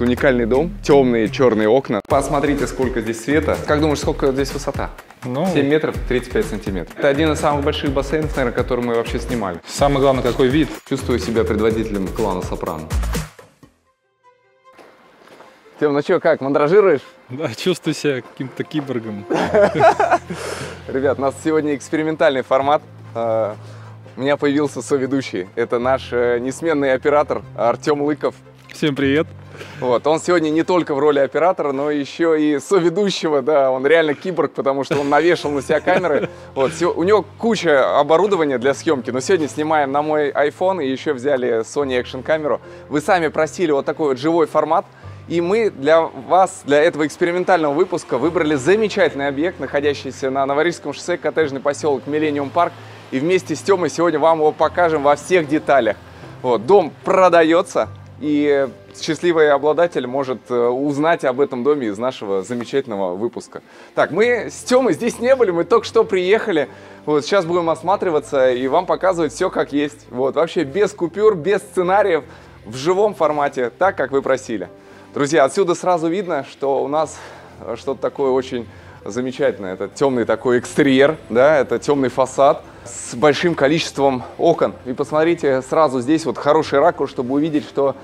уникальный дом, темные черные окна. Посмотрите, сколько здесь света. Как думаешь, сколько здесь высота? Ну, 7 метров 35 сантиметров. Это один из самых больших бассейнов, наверное, который мы вообще снимали. самое главное, какой вид. Чувствую себя предводителем клана Сопрано. Тем, ну что, как, мандражируешь? Да, чувствую себя каким-то киборгом. Ребят, у нас сегодня экспериментальный формат. Э, У меня появился соведущий. Это наш э, несменный оператор Артем Лыков. Всем привет. Вот, он сегодня не только в роли оператора, но еще и соведущего, да, он реально киборг, потому что он навешал на себя камеры. Вот, у него куча оборудования для съемки, но сегодня снимаем на мой iPhone и еще взяли Sony Action камеру. Вы сами просили вот такой вот живой формат, и мы для вас, для этого экспериментального выпуска выбрали замечательный объект, находящийся на Новорижском шоссе, коттеджный поселок Миллениум Парк. И вместе с Тёмой сегодня вам его покажем во всех деталях. Вот, дом продается, и счастливый обладатель может э, узнать об этом доме из нашего замечательного выпуска. Так, мы с Тёмой здесь не были, мы только что приехали. Вот сейчас будем осматриваться и вам показывать все как есть. Вот, вообще без купюр, без сценариев, в живом формате, так как вы просили. Друзья, отсюда сразу видно, что у нас э, что-то такое очень замечательное. Это темный такой экстерьер, да, это темный фасад с большим количеством окон. И посмотрите, сразу здесь вот хороший ракурс, чтобы увидеть, что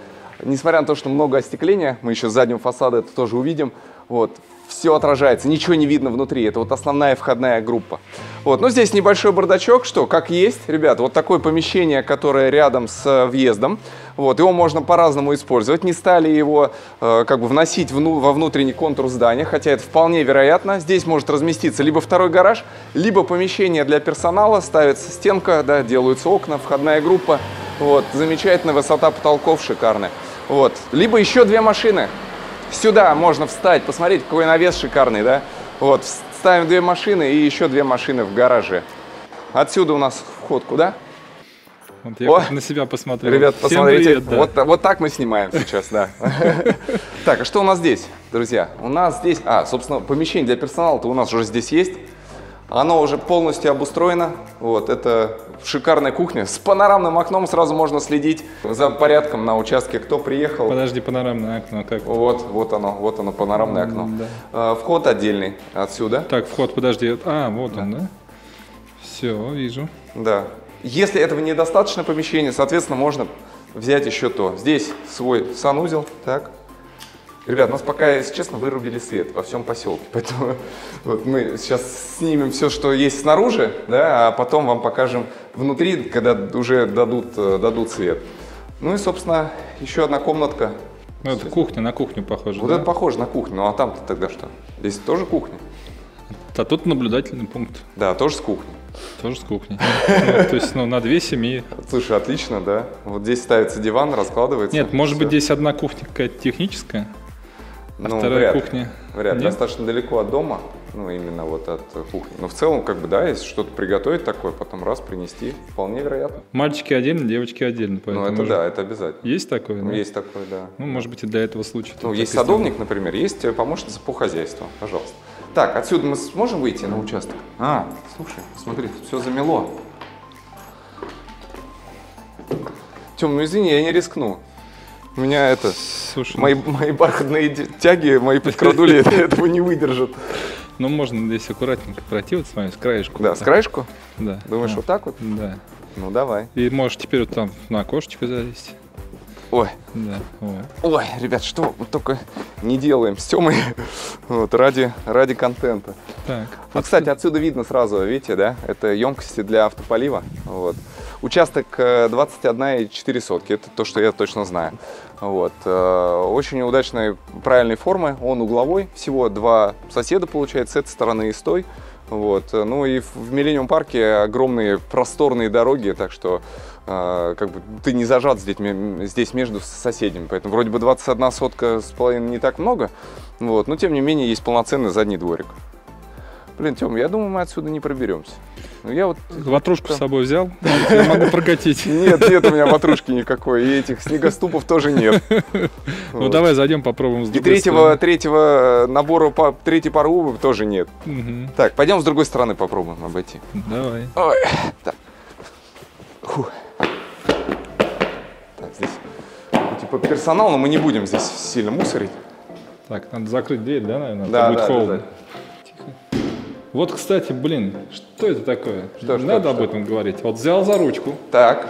несмотря на то, что много остекления, мы еще с заднего фасада это тоже увидим, вот, все отражается, ничего не видно внутри. Это вот основная входная группа. Вот, ну здесь небольшой бардачок, что, как есть, ребят, вот такое помещение, которое рядом с э, въездом. Вот, его можно по-разному использовать. Не стали его э, как бы вносить вну- во внутренний контур здания, хотя это вполне вероятно. Здесь может разместиться либо второй гараж, либо помещение для персонала. Ставится стенка, да, делаются окна, входная группа. Вот, замечательная высота потолков шикарная. Вот, либо еще две машины. Сюда можно встать, посмотреть, какой навес шикарный, да? Вот, ставим две машины и еще две машины в гараже. Отсюда у нас вход куда? Вот я О! на себя посмотрел. Ребят, Всем посмотрите, привет, да. вот, вот так мы снимаем сейчас, да. Так, а что у нас здесь, друзья? У нас здесь, а, собственно, помещение для персонала-то у нас уже здесь есть. Оно уже полностью обустроено. Вот, это шикарная кухня. С панорамным окном сразу можно следить за порядком на участке, кто приехал. Подожди, панорамное окно. Как? Вот, вот оно, вот оно, панорамное окно. да. А, Вход отдельный отсюда. Так, вход, подожди. А, вот он, да? Все, вижу. Да. Если этого недостаточно помещения, соответственно, можно взять еще то. Здесь свой санузел, так. Ребят, нас пока, если честно, вырубили свет во всем поселке. Поэтому вот мы сейчас снимем все, что есть снаружи, да, а потом вам покажем внутри, когда уже дадут, э, дадут свет. Ну и, собственно, еще одна комнатка. Ну, это кухня, на кухню похоже. Вот да? это похоже на кухню. Ну а там-то тогда что? Здесь тоже кухня? А тут наблюдательный пункт. Да, тоже с кухней. Тоже с кухней. Ну, То есть, ну, на две семьи. Слушай, отлично, да. Вот здесь ставится диван, раскладывается. Нет, может быть, здесь одна кухня какая-то техническая, а Ну, вторая кухня. Вряд ли. Достаточно далеко от дома, ну, именно вот от э, кухни. Но в целом, как бы, да, если что-то приготовить такое, потом раз принести, вполне вероятно. Мальчики отдельно, девочки отдельно. Ну, это да, это обязательно. Есть такое? Да? Есть такое, да. Ну, может быть, и для этого случая. Ну, есть садовник, например, есть э, помощница по хозяйству. Пожалуйста. Так, отсюда мы сможем выйти на участок? А, слушай, смотри, тут все замело. Тем, ну извини, я не рискну. У меня это... Слушай, Мои, мои бархатные тяги, мои подкрадули этого не выдержат. ну можно здесь аккуратненько пройти, вот с вами, с краешку. Да, с краешку? Да. Думаешь, вот так вот? Да. Ну, давай. И можешь теперь вот там на окошечко залезть. Ой, Да. Ой, ребят, что мы только не делаем с Тёмой вот, ради, ради контента. Так. Ну, кстати, отсюда видно сразу, видите, да? Это емкости для автополива. Вот. Участок э, 21,4 сотки, это то, что я точно знаю. Вот. э, Очень удачной, правильной формы, он угловой, всего два соседа получается, с этой стороны и с той. Вот. Ну и в- Миллениум парке огромные просторные дороги, так что э, как бы ты не зажат здесь, здесь между соседями. Поэтому вроде бы 21 сотка с половиной не так много, вот, но тем не менее есть полноценный задний дворик. Блин, Тём, я думаю, мы отсюда не проберемся. Ну, я вот... Ватрушку с собой взял, я могу прокатить. Нет, нет у меня ватрушки никакой, и этих снегоступов тоже нет. Ну давай зайдем, попробуем с И третьего, набора, третьей пары обуви тоже нет. Так, пойдем с другой стороны попробуем обойти. Давай. Ой, так. Так, здесь у типа персонал, но мы не будем здесь сильно мусорить. Так, надо закрыть дверь, да, наверное? Да, А будет да, холодно. да, Тихо. Вот, кстати, блин, что это такое? Что, что, надо что? об этом говорить. Вот взял за ручку, Так.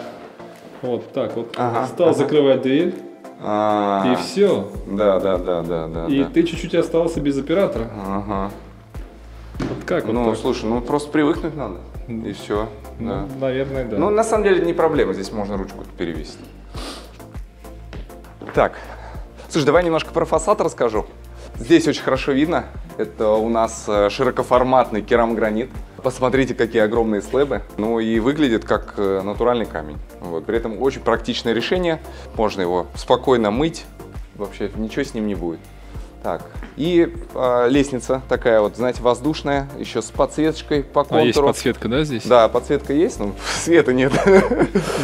вот так вот, Ага, стал ага. закрывать дверь, А, и все. Да, да, да, да, да. И да. ты чуть-чуть остался без оператора. Ага. Вот как вот Ну, так? слушай, ну просто привыкнуть надо. И все. Ну, наверное, да. Ну, на самом деле, не проблема. Здесь можно ручку перевесить. Так. Слушай, давай немножко про фасад расскажу. Здесь очень хорошо видно. Это у нас э, широкоформатный керамогранит. Посмотрите, какие огромные слэбы. Ну и выглядит как э, натуральный камень. Вот. При этом очень практичное решение. Можно его спокойно мыть. Вообще ничего с ним не будет. Так. И э, лестница такая вот, знаете, воздушная, еще с подсветочкой по контуру. а есть подсветка, да, здесь? Да, подсветка есть, но света нет.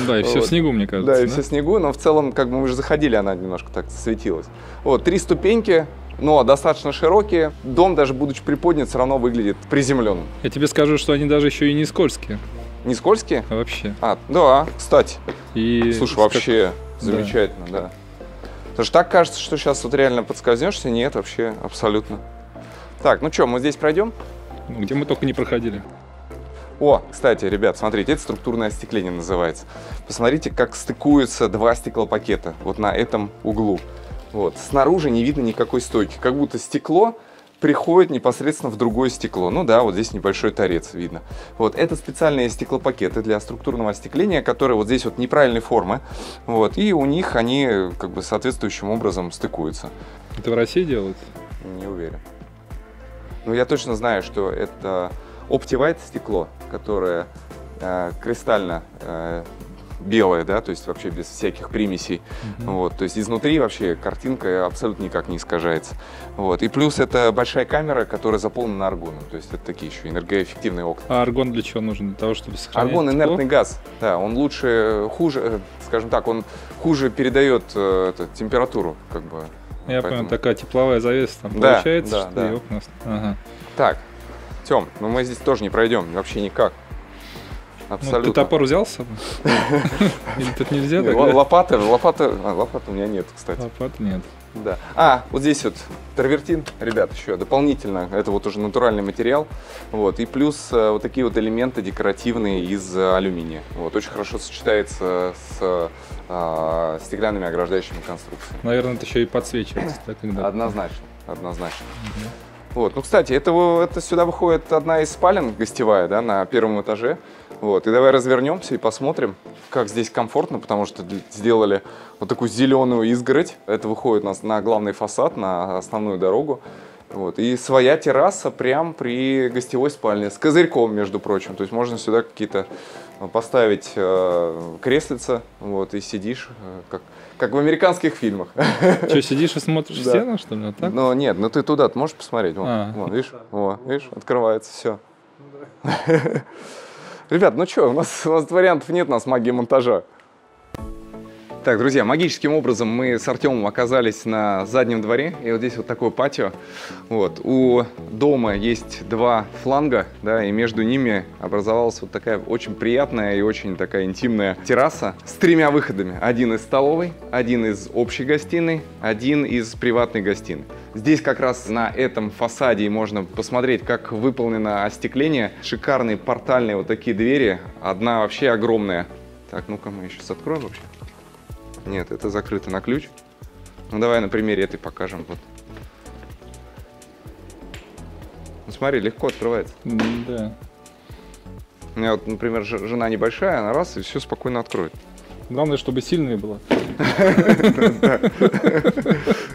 Да, и все Вот. в снегу, мне кажется. Да, и все в снегу, но в целом, как бы мы уже заходили, она немножко так светилась. Вот, три ступеньки, но достаточно широкие. Дом, даже будучи приподнят, все равно выглядит приземленным. Я тебе скажу, что они даже еще и не скользкие Не скользкие? а вообще. А, да, кстати. И Слушай, как- вообще да. замечательно, да. Потому что так кажется, что сейчас вот реально подскользнешься. Нет, вообще, абсолютно. Так, ну что, мы здесь пройдем? ну, где мы только не проходили. О, кстати, ребят, смотрите, это структурное остекление называется. Посмотрите, как стыкуются два стеклопакета вот на этом углу. Вот. Снаружи не видно никакой стойки, как будто стекло приходит непосредственно в другое стекло. Ну да, вот здесь небольшой торец видно. Вот, это специальные стеклопакеты для структурного остекления, которые вот здесь вот неправильной формы. Вот, и у них они как бы соответствующим образом стыкуются. Это в России делают? Не уверен. Но я точно знаю, что это Optivite стекло, которое э, кристально э, белое, да, то есть вообще без всяких примесей. Вот, то есть изнутри вообще картинка абсолютно никак не искажается. Вот. И плюс это большая камера, которая заполнена аргоном. То есть это такие еще энергоэффективные окна. А аргон для чего нужен? Для того, чтобы сохранять Аргон инертный газ, да, он лучше, хуже, э, скажем так, он хуже передает э, это, температуру, как бы. Я Поэтому- понял, такая тепловая завеса там Да, получается, да, что да. и окна... Ага. Так, Тем, ну мы здесь тоже не пройдем, вообще никак. Ну, Абсолютно. ты топор взял с собой? Или тут нельзя Не, так? л- да? Лопата, лопата, а, лопаты у меня нет, кстати. Лопат нет. Да. А, вот здесь вот травертин, ребят, еще дополнительно. Это вот уже натуральный материал. Вот. И плюс э, вот такие вот элементы декоративные из э, алюминия. Вот. Очень хорошо сочетается с э, стеклянными ограждающими конструкциями. Наверное, это еще и подсвечивается, да, когда... Однозначно. Однозначно. Вот. Ну, кстати, это, это сюда выходит одна из спален гостевая, да, на первом этаже. Вот. И давай развернемся и посмотрим, как здесь комфортно, потому что сделали вот такую зеленую изгородь. Это выходит у нас на главный фасад, на основную дорогу. Вот. И своя терраса прям при гостевой спальне с козырьком, между прочим. То есть можно сюда какие-то э, поставить э, креслица, вот, и сидишь, э, как, как в американских фильмах. Что, сидишь и смотришь Да. стену, что ли? Вот так? Но нет, ну ты туда можешь посмотреть. Вон, А. вон, видишь? Во, видишь, открывается все. Ребят, ну что, у нас, у нас вариантов нет, у нас магия монтажа. Так, друзья, магическим образом мы с Артемом оказались на заднем дворе, и вот здесь вот такое патио. Вот. У дома есть два фланга, да, и между ними образовалась вот такая очень приятная и очень такая интимная терраса с тремя выходами. Один из столовой, один из общей гостиной, один из приватной гостиной. Здесь как раз на этом фасаде можно посмотреть, как выполнено остекление. Шикарные портальные вот такие двери, одна вообще огромная. Так, ну-ка мы сейчас откроем вообще. Нет, это закрыто на ключ. Ну давай на примере этой покажем. Вот. Ну смотри, легко открывается. Да. У меня вот, например, жена небольшая, она раз и все спокойно откроет. Главное, чтобы сильная была.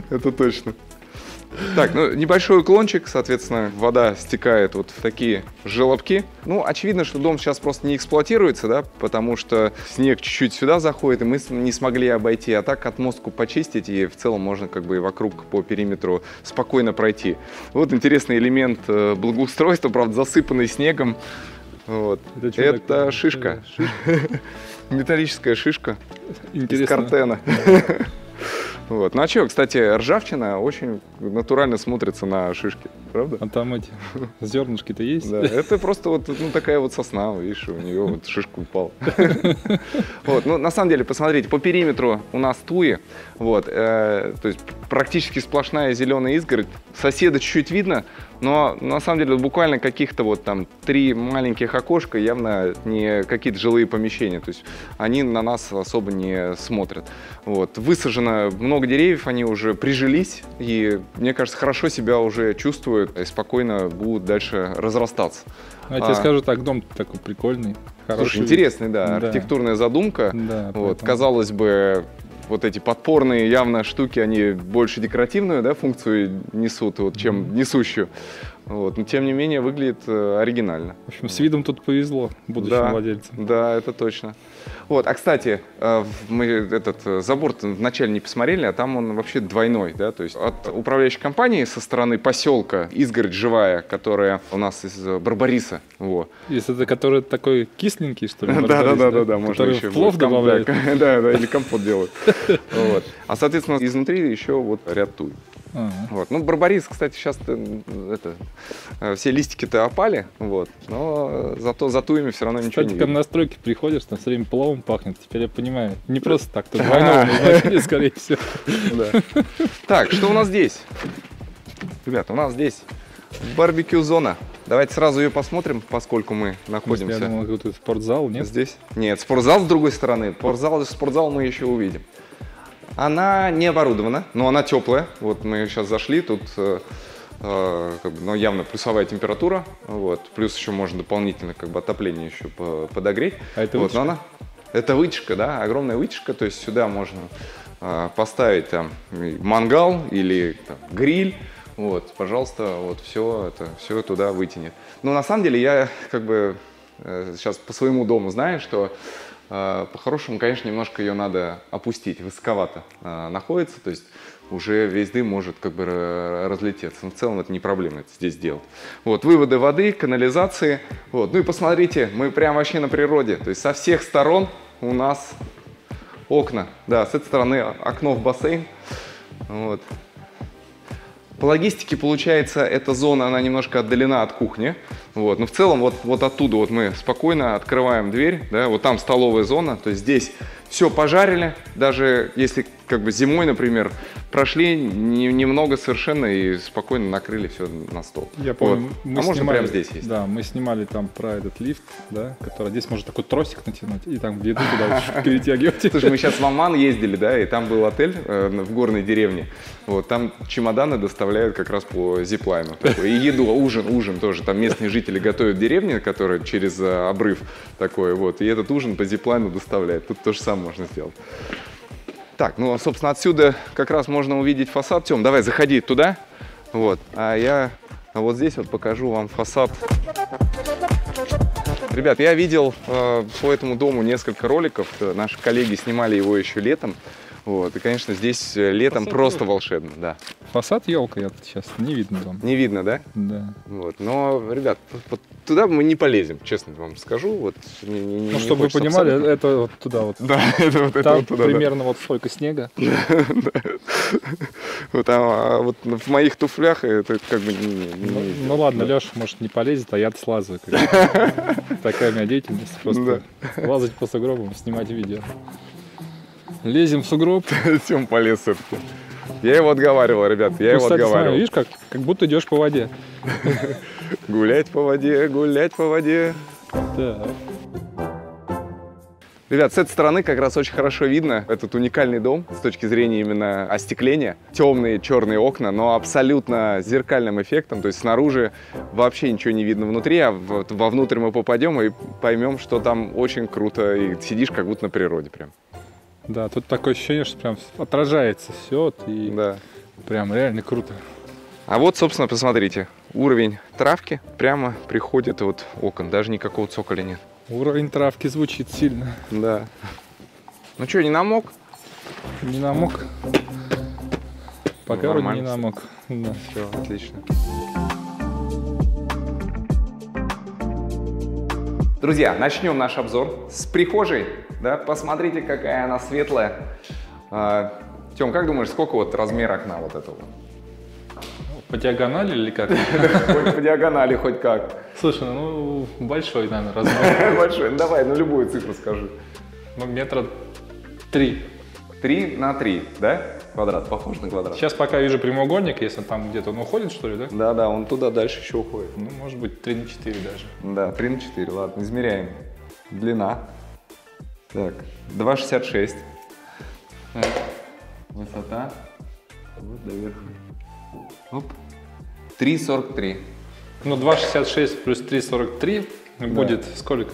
Это точно. Так, ну небольшой уклончик, соответственно, вода стекает вот в такие желобки. Ну, очевидно, что дом сейчас просто не эксплуатируется, да, потому что снег чуть-чуть сюда заходит, и мы не смогли обойти. А так отмостку почистить, и в целом можно как бы и вокруг по периметру спокойно пройти. Вот интересный элемент э, благоустройства, правда, засыпанный снегом. Вот. Это чё Это такое? шишка. Шишка. Металлическая шишка из Интересно. картена. Вот. Ну а что, кстати, ржавчина очень натурально смотрится на шишке, правда? А там эти зернышки-то есть? Да, это просто вот ну, такая вот сосна, видишь, у нее вот шишка упала. Вот, ну на самом деле, посмотрите, по периметру у нас туи, вот, э, то есть практически сплошная зеленая изгородь. Соседа чуть-чуть видно, но на самом деле буквально каких-то вот там три маленьких окошка, явно не какие-то жилые помещения. То есть они на нас особо не смотрят. Вот. Высажено много деревьев, они уже прижились и, мне кажется, хорошо себя уже чувствуют и спокойно будут дальше разрастаться. А я тебе А. скажу так, дом такой прикольный, Слушай, хороший. интересный, да, Да. архитектурная задумка. Да, Вот, поэтому- казалось бы, вот эти подпорные явно штуки, они больше декоративную да, функцию несут, вот, чем несущую. Вот, но тем не менее выглядит э, оригинально. В общем, с видом тут повезло будущим Да. владельцам. Да, это точно. Вот, а кстати, э, мы этот э, забор вначале не посмотрели, а там он вообще двойной, да, то есть от управляющей компании со стороны поселка изгородь живая, которая у нас из Барбариса, вот. Если это который такой кисленький, что ли? Да, да, да, да, да, можно еще плов добавляет. Да, да, или компот делают. А соответственно изнутри еще вот ряд туй. Ага. Вот. Ну, барбарис, кстати, сейчас это, э, все листики-то опали, вот, но зато за туями все равно ничего Кстати, не когда видно. на стройке приходишь, там все время пловом пахнет. Теперь я понимаю. Не просто так, двойного назначения, скорее всего. Так, что у нас здесь? Ребята, у нас здесь барбекю-зона. Давайте сразу ее посмотрим, поскольку мы Я находимся думал, какой-то спортзал, нет? здесь. Нет, спортзал с другой стороны. Спортзал, спортзал мы еще увидим. Она не оборудована, но она теплая. Вот мы сейчас зашли, тут э, э, как бы, ну, явно плюсовая температура. Вот. Плюс еще можно дополнительно как бы, отопление еще по- подогреть. А это вот, вытяжка? она, это вытяжка, да, огромная вытяжка. То есть сюда можно э, поставить там мангал или там, гриль. Вот, пожалуйста, вот все это все туда вытянет. Но на самом деле я как бы э, сейчас по своему дому знаю, что э, по-хорошему, конечно, немножко ее надо опустить, высоковато э, находится, то есть уже весь дым может как бы ра- разлететься. Но в целом это не проблема это здесь делать. Вот, выводы воды, канализации. Вот. Ну и посмотрите, мы прям вообще на природе. То есть со всех сторон у нас окна. Да, с этой стороны окно в бассейн. Вот. По логистике, получается, эта зона, она немножко отдалена от кухни. Вот. Но в целом вот, вот оттуда вот мы спокойно открываем дверь. Да, вот там столовая зона. То есть здесь все пожарили. Даже если как бы зимой, например, прошли не- немного совершенно и спокойно накрыли все на стол. Я помню, Вот. мы а можно снимали, прямо здесь есть. Да, мы снимали там про этот лифт, да, который здесь можно такой тросик натянуть и там еду туда перетягивать. Слушай, мы сейчас в Амман ездили, да, и там был отель э, в горной деревне. Вот, там чемоданы доставляют как раз по зиплайну. И еду, ужин, ужин тоже. Там местные жители готовят в деревне, которая через э, обрыв такой, вот. И этот ужин по зиплайну доставляют. Тут то же самое можно сделать. Так, ну, собственно, отсюда как раз можно увидеть фасад. Тем, давай, заходи туда. Вот. А я вот здесь вот покажу вам фасад Ребят, я видел э, по этому дому несколько роликов. Наши коллеги снимали его еще летом. Вот. И, конечно, здесь э, летом Фасад просто елка. волшебно, да. Фасад елка, я тут сейчас не видно там. Не видно, да? Да. Вот. Но, ребят, вот туда мы не полезем, честно вам скажу. Вот, не- не- не Ну, чтобы вы понимали, абсолютно. это вот туда вот. Да, это вот, это Там вот туда, да. примерно вот столько снега. Вот, там, а вот в моих туфлях это как бы не, Ну, ну ладно, Леша, может, не полезет, а я слазаю. Такая у меня деятельность. Просто лазать по сугробам, снимать видео. Лезем в сугроб. Тем полез все-таки. Я его отговаривал, ребят, я его отговаривал. видишь, как, как будто идешь по воде. Гулять по воде, гулять по воде. Ребят, с этой стороны как раз очень хорошо видно этот уникальный дом с точки зрения именно остекления. Темные черные окна, но абсолютно зеркальным эффектом. То есть снаружи вообще ничего не видно внутри, а вовнутрь мы попадем и поймем, что там очень круто. И сидишь как будто на природе прям. Да, тут такое ощущение, что прям отражается все, и Да. прям реально круто. А вот, собственно, посмотрите, уровень травки прямо приходит от окон. Даже никакого цоколя нет. Уровень травки звучит сильно. Да. Ну что, не намок? Не намок. Пока вроде не намок. Да. Все, отлично. Друзья, начнем наш обзор с прихожей. Да, посмотрите, какая она светлая. А, Тем, как думаешь, сколько вот размер окна вот этого? По диагонали или как? Хоть по диагонали, хоть как. Слушай, ну большой, наверное, размер. Большой. Ну, давай, ну любую цифру скажи. Ну, метра три. 3 на 3, да? Квадрат, похож на квадрат. Сейчас пока вижу прямоугольник, если там где-то он уходит, что ли, да? Да, да, он туда дальше еще уходит. Ну, может быть, 3 на 4 даже. Да, 3 на 4, ладно, измеряем. Длина. Так, 2,66. Так, высота. Вот доверху. Оп. 3,43. Ну, 2,66 плюс 3,43 будет сколько?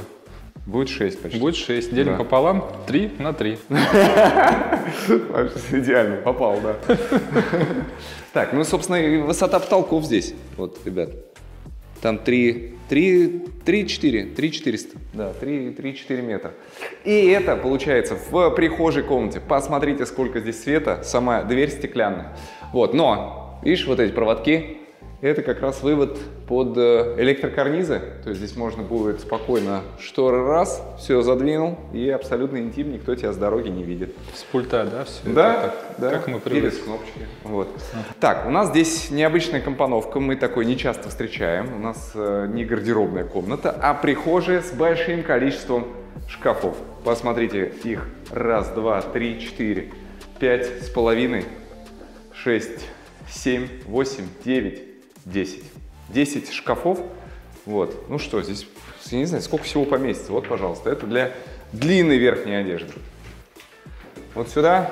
Будет 6 почти. Будет 6. Делим Да. пополам, 3 на 3. Вообще идеально, попал, да. Так, ну, собственно, и высота потолков здесь. Вот, ребят. Там 3, 3, 3, 4, 3 400. Да, 3, 3, 4 метра. И это получается в прихожей комнате. Посмотрите, сколько здесь света. Сама дверь стеклянная. Вот, но, видишь, вот эти проводки, это как раз вывод под э, электрокарнизы. То есть здесь можно будет спокойно шторы раз, все задвинул, и абсолютно интим, никто тебя с дороги не видит. С пульта, да, все? Да, да. Как мы Или привыкли. с кнопочки. Вот. Так, у нас здесь необычная компоновка, мы такой не часто встречаем. У нас э, не гардеробная комната, а прихожая с большим количеством шкафов. Посмотрите, их раз, два, три, четыре, пять с половиной, шесть, семь, восемь, девять, десять. Десять шкафов. Вот. Ну что, здесь, я не знаю, сколько всего поместится. Вот, пожалуйста, это для длинной верхней одежды. Вот сюда.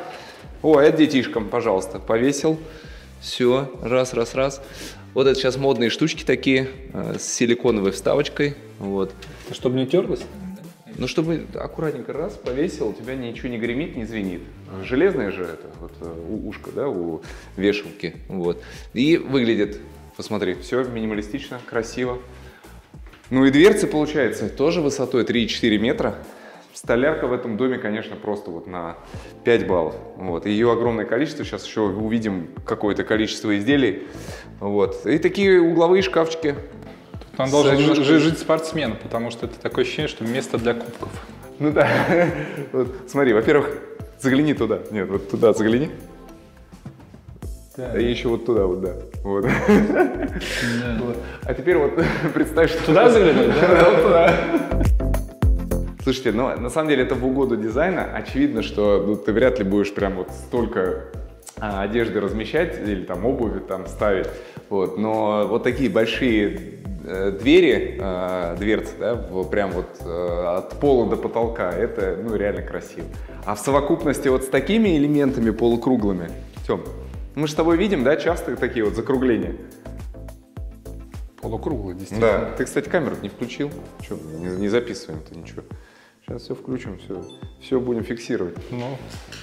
О, это детишкам, пожалуйста, повесил. Все, раз, раз, раз. Вот это сейчас модные штучки такие э, с силиконовой вставочкой. Вот. Чтобы не терлось? Ну, чтобы аккуратненько раз повесил, у тебя ничего не гремит, не звенит. Железное же это вот, э, ушко, да, у вешалки. Вот. И выглядит, посмотри, все минималистично, красиво. Ну и дверцы, получается, тоже высотой 3,4 метра. Столярка в этом доме, конечно, просто вот на 5 баллов. Вот. Ее огромное количество. Сейчас еще увидим какое-то количество изделий. Вот. И такие угловые шкафчики. Там должен Немножко- жи- жить спортсмен, потому что это такое ощущение, что место для кубков. Ну да. Вот, смотри, во-первых, загляни туда. Нет, вот туда загляни. Да. И еще вот туда вот, да. Вот. Вот. А теперь вот представь, что... Туда заглянуть, да? Да, вот туда. Слушайте, ну на самом деле это в угоду дизайна. Очевидно, что ну, ты вряд ли будешь прям вот столько а, одежды размещать или там обуви там ставить. Вот. Но вот такие большие э, двери, э, дверцы, да, в- прям вот э, от пола до потолка, это ну реально красиво. А в совокупности вот с такими элементами полукруглыми, Тем, мы же с тобой видим, да, часто такие вот закругления. Полукруглый, действительно. Да. Ты, кстати, камеру не включил. Че, не, не записываем-то ничего. Сейчас все включим, все, все будем фиксировать. Ну,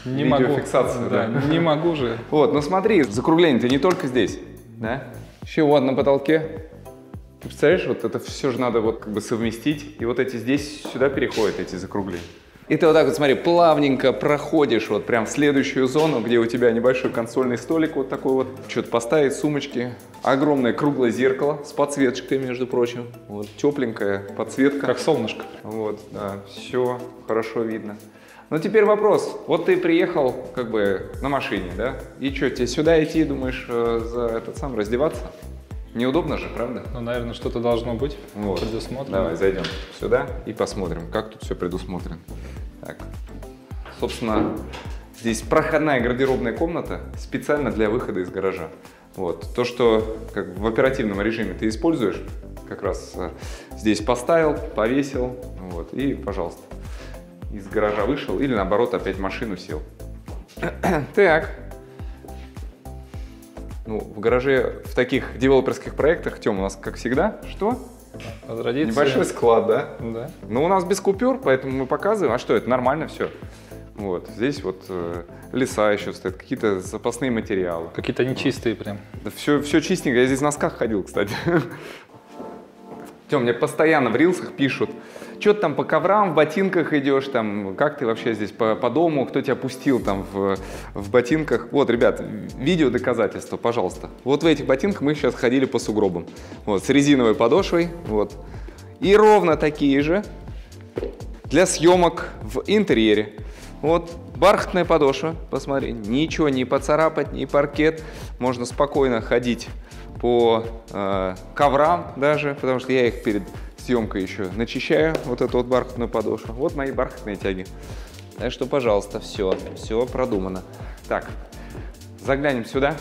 не могу. Видеофиксация, да. Не могу же. Вот, ну смотри, закругление-то не только здесь, да? Еще вот на потолке. Ты представляешь, вот это все же надо вот как бы совместить. И вот эти здесь сюда переходят эти закругления. И ты вот так вот, смотри, плавненько проходишь вот прям в следующую зону, где у тебя небольшой консольный столик вот такой вот, что-то поставить, сумочки, огромное круглое зеркало с подсветочкой, между прочим, вот, тепленькая подсветка. Как солнышко. Вот, да, все хорошо видно. Ну теперь вопрос. Вот ты приехал как бы на машине, да? И что, тебе сюда идти, думаешь, э, за этот сам раздеваться? Неудобно же, правда? Ну, наверное, что-то должно быть Вот. предусмотрено. Давай зайдем сюда и посмотрим, как тут все предусмотрено. Так, собственно, здесь проходная гардеробная комната специально для выхода из гаража. Вот. То, что как в оперативном режиме ты используешь, как раз э, здесь поставил, повесил, вот, и, пожалуйста, из гаража вышел или, наоборот, опять в машину сел. Так. Ну, в гараже в таких девелоперских проектах, Тем, у нас, как всегда, что? По традиции. Небольшой склад, да? Да. Ну, у нас без купюр, поэтому мы показываем. А что, это нормально все. Вот, здесь вот э, леса еще стоят, какие-то запасные материалы. Какие-то нечистые прям. Да все, все чистенько. Я здесь в носках ходил, кстати. Тем, мне постоянно в рилсах пишут, что ты там по коврам, в ботинках идешь, там, как ты вообще здесь по, по дому, кто тебя пустил там в, в ботинках. Вот, ребят, видео доказательства, пожалуйста. Вот в этих ботинках мы сейчас ходили по сугробам. Вот, с резиновой подошвой, вот. И ровно такие же для съемок в интерьере. Вот бархатная подошва, посмотри, ничего не поцарапать, не паркет. Можно спокойно ходить по э, коврам даже, потому что я их перед съемкой еще начищаю, вот эту вот бархатную подошву. Вот мои бархатные тяги. Так что, пожалуйста, все, все продумано. Так, заглянем сюда.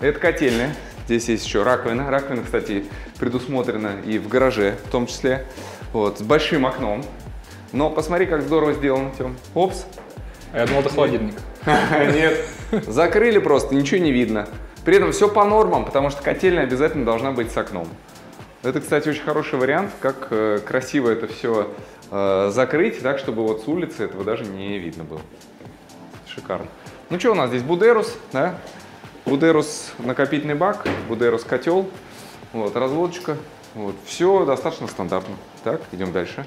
Это котельная. Здесь есть еще раковина. Раковина, кстати, предусмотрена и в гараже в том числе. Вот, с большим окном. Но посмотри, как здорово сделано, Тем. Опс. А я думал, это холодильник. Нет, закрыли просто, ничего не видно. При этом все по нормам, потому что котельная обязательно должна быть с окном. Это, кстати, очень хороший вариант, как э, красиво это все э, закрыть, так, чтобы вот с улицы этого даже не видно было. Шикарно. Ну что у нас здесь? Будерус, да? Будерус накопительный бак, Будерус котел, вот, разводочка. Вот, все достаточно стандартно. Так, идем дальше.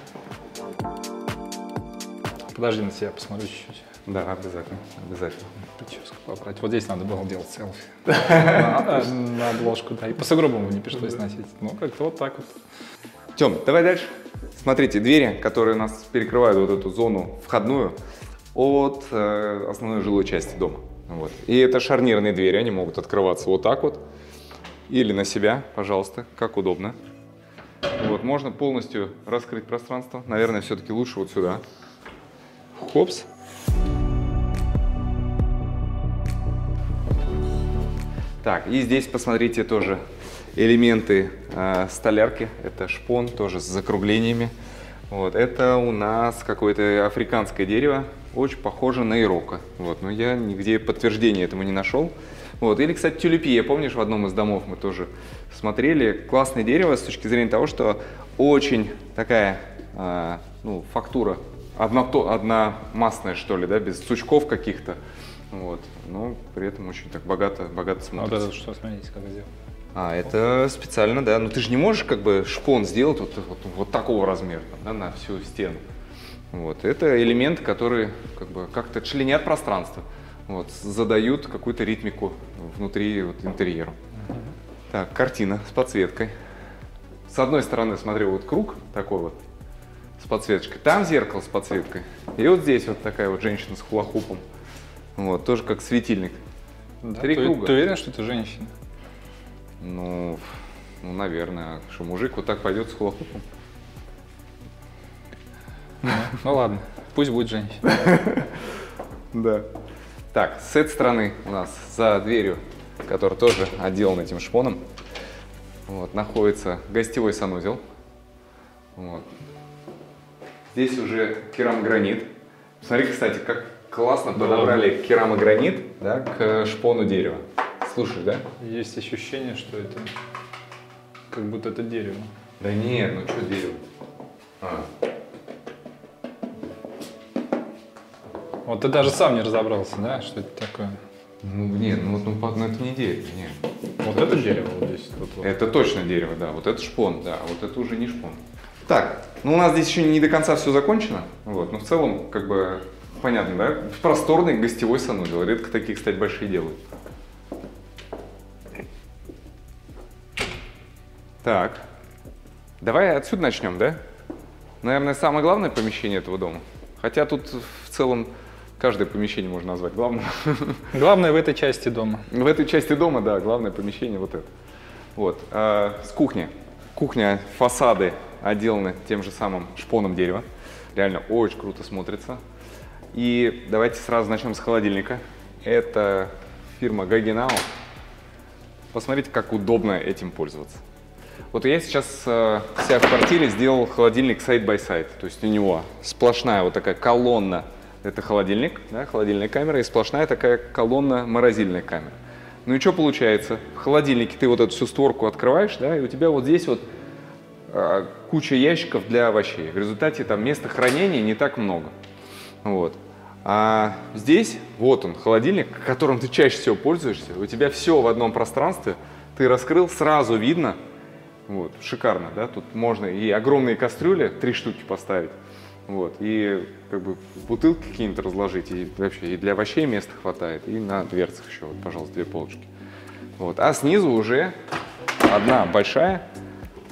Подожди, на себя посмотрю чуть-чуть. Да, обязательно, обязательно. Прическу побрать. Вот здесь надо было делать селфи. На на обложку, да. И по сугробам не пришлось носить. Ну, как-то вот так вот. Тем, давай дальше. Смотрите, двери, которые у нас перекрывают вот эту зону входную от э, основной жилой части дома. Вот. И это шарнирные двери, они могут открываться вот так вот или на себя, пожалуйста, как удобно. Вот, можно полностью раскрыть пространство. Наверное, все-таки лучше вот сюда. Хопс. Так, и здесь посмотрите тоже элементы э, столярки. Это шпон тоже с закруглениями. Вот, это у нас какое-то африканское дерево, очень похоже на ирока. Вот, но я нигде подтверждения этому не нашел. Вот. Или, кстати, тюлепия, помнишь, в одном из домов мы тоже смотрели. Классное дерево с точки зрения того, что очень такая э, ну, фактура одното, одномастная, что ли, да, без сучков каких-то. Вот. Но при этом очень так богато, богато А вот смотрится. это что, смотрите, как сделал. А, это специально, да. Но ты же не можешь как бы шпон сделать вот, вот, вот такого размера да, на всю стену. Вот. Это элементы, которые как бы как-то членят пространство. Вот, задают какую-то ритмику внутри вот, интерьера. Так, картина с подсветкой. С одной стороны, смотри, вот круг такой вот с подсветочкой. Там зеркало с подсветкой. И вот здесь вот такая вот женщина с хулахупом. Вот, тоже как светильник. Да, Три ты, круга. Ты уверен, что это женщина? Ну, ну, наверное. Что, мужик вот так пойдет с хулахупом? Ну ладно, пусть будет женщина. Да. Так, с этой стороны у нас за дверью, которая тоже отделана этим шпоном, вот, находится гостевой санузел. Вот. Здесь уже керамогранит. Смотри, кстати, как классно подобрали керамогранит да, к шпону дерева. Слушай, да? Есть ощущение, что это как будто это дерево. Да нет, ну что дерево? А, Вот ты даже сам не разобрался, да, что это такое? ну нет, ну, вот, ну, по- ну это не дерево, нет. Вот это дерево вот здесь. Вот, вот. Это точно дерево, да. Вот это шпон, да. а Вот это уже не шпон. Так, ну у нас здесь еще не до конца все закончено. Вот, но в целом, как бы, понятно, да? Просторный гостевой санузел. Редко такие, кстати, большие делают. Так. Давай отсюда начнем, да? Наверное, самое главное помещение этого дома. Хотя тут в целом каждое помещение можно назвать главным. Главное в этой части дома. В этой части дома, да, главное помещение вот это. Вот. а, с кухни. Кухня, фасады отделаны тем же самым шпоном дерева. Реально очень круто смотрится. И давайте сразу начнем с холодильника. Это фирма Gaggenau. Посмотрите, как удобно этим пользоваться. Вот я сейчас э, себя в квартире сделал холодильник side. То есть у него сплошная вот такая колонна, это холодильник, да, холодильная камера, и сплошная такая колонна морозильная камера. Ну и что получается? В холодильнике ты вот эту всю створку открываешь, да, и у тебя вот здесь вот а, куча ящиков для овощей. В результате там места хранения не так много. Вот. А здесь, вот он, холодильник, которым ты чаще всего пользуешься. У тебя все в одном пространстве. Ты раскрыл, сразу видно. Вот, шикарно, да? Тут можно и огромные кастрюли, три штуки поставить. Вот, и как бы бутылки какие-нибудь разложить, и вообще и для овощей места хватает, и на дверцах еще, вот, пожалуйста, две полочки. Вот, а снизу уже одна большая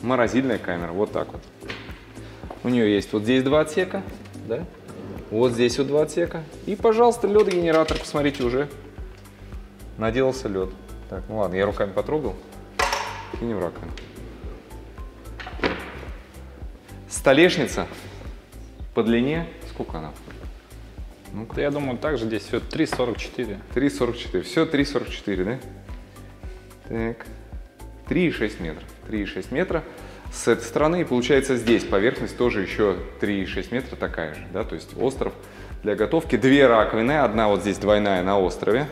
морозильная камера, вот так вот. У нее есть вот здесь два отсека, да? Вот здесь вот два отсека. И, пожалуйста, ледогенератор, посмотрите, уже наделался лед. Так, ну ладно, я руками потрогал. Кинем в раковину. Столешница по длине, сколько она? Ну, я думаю, также здесь все 3,44. 3,44. Все 3,44, да? Так. 3,6 метра. 3,6 метра с этой стороны. И получается здесь поверхность тоже еще 3,6 метра такая же. Да? То есть остров для готовки. Две раковины. Одна вот здесь двойная на острове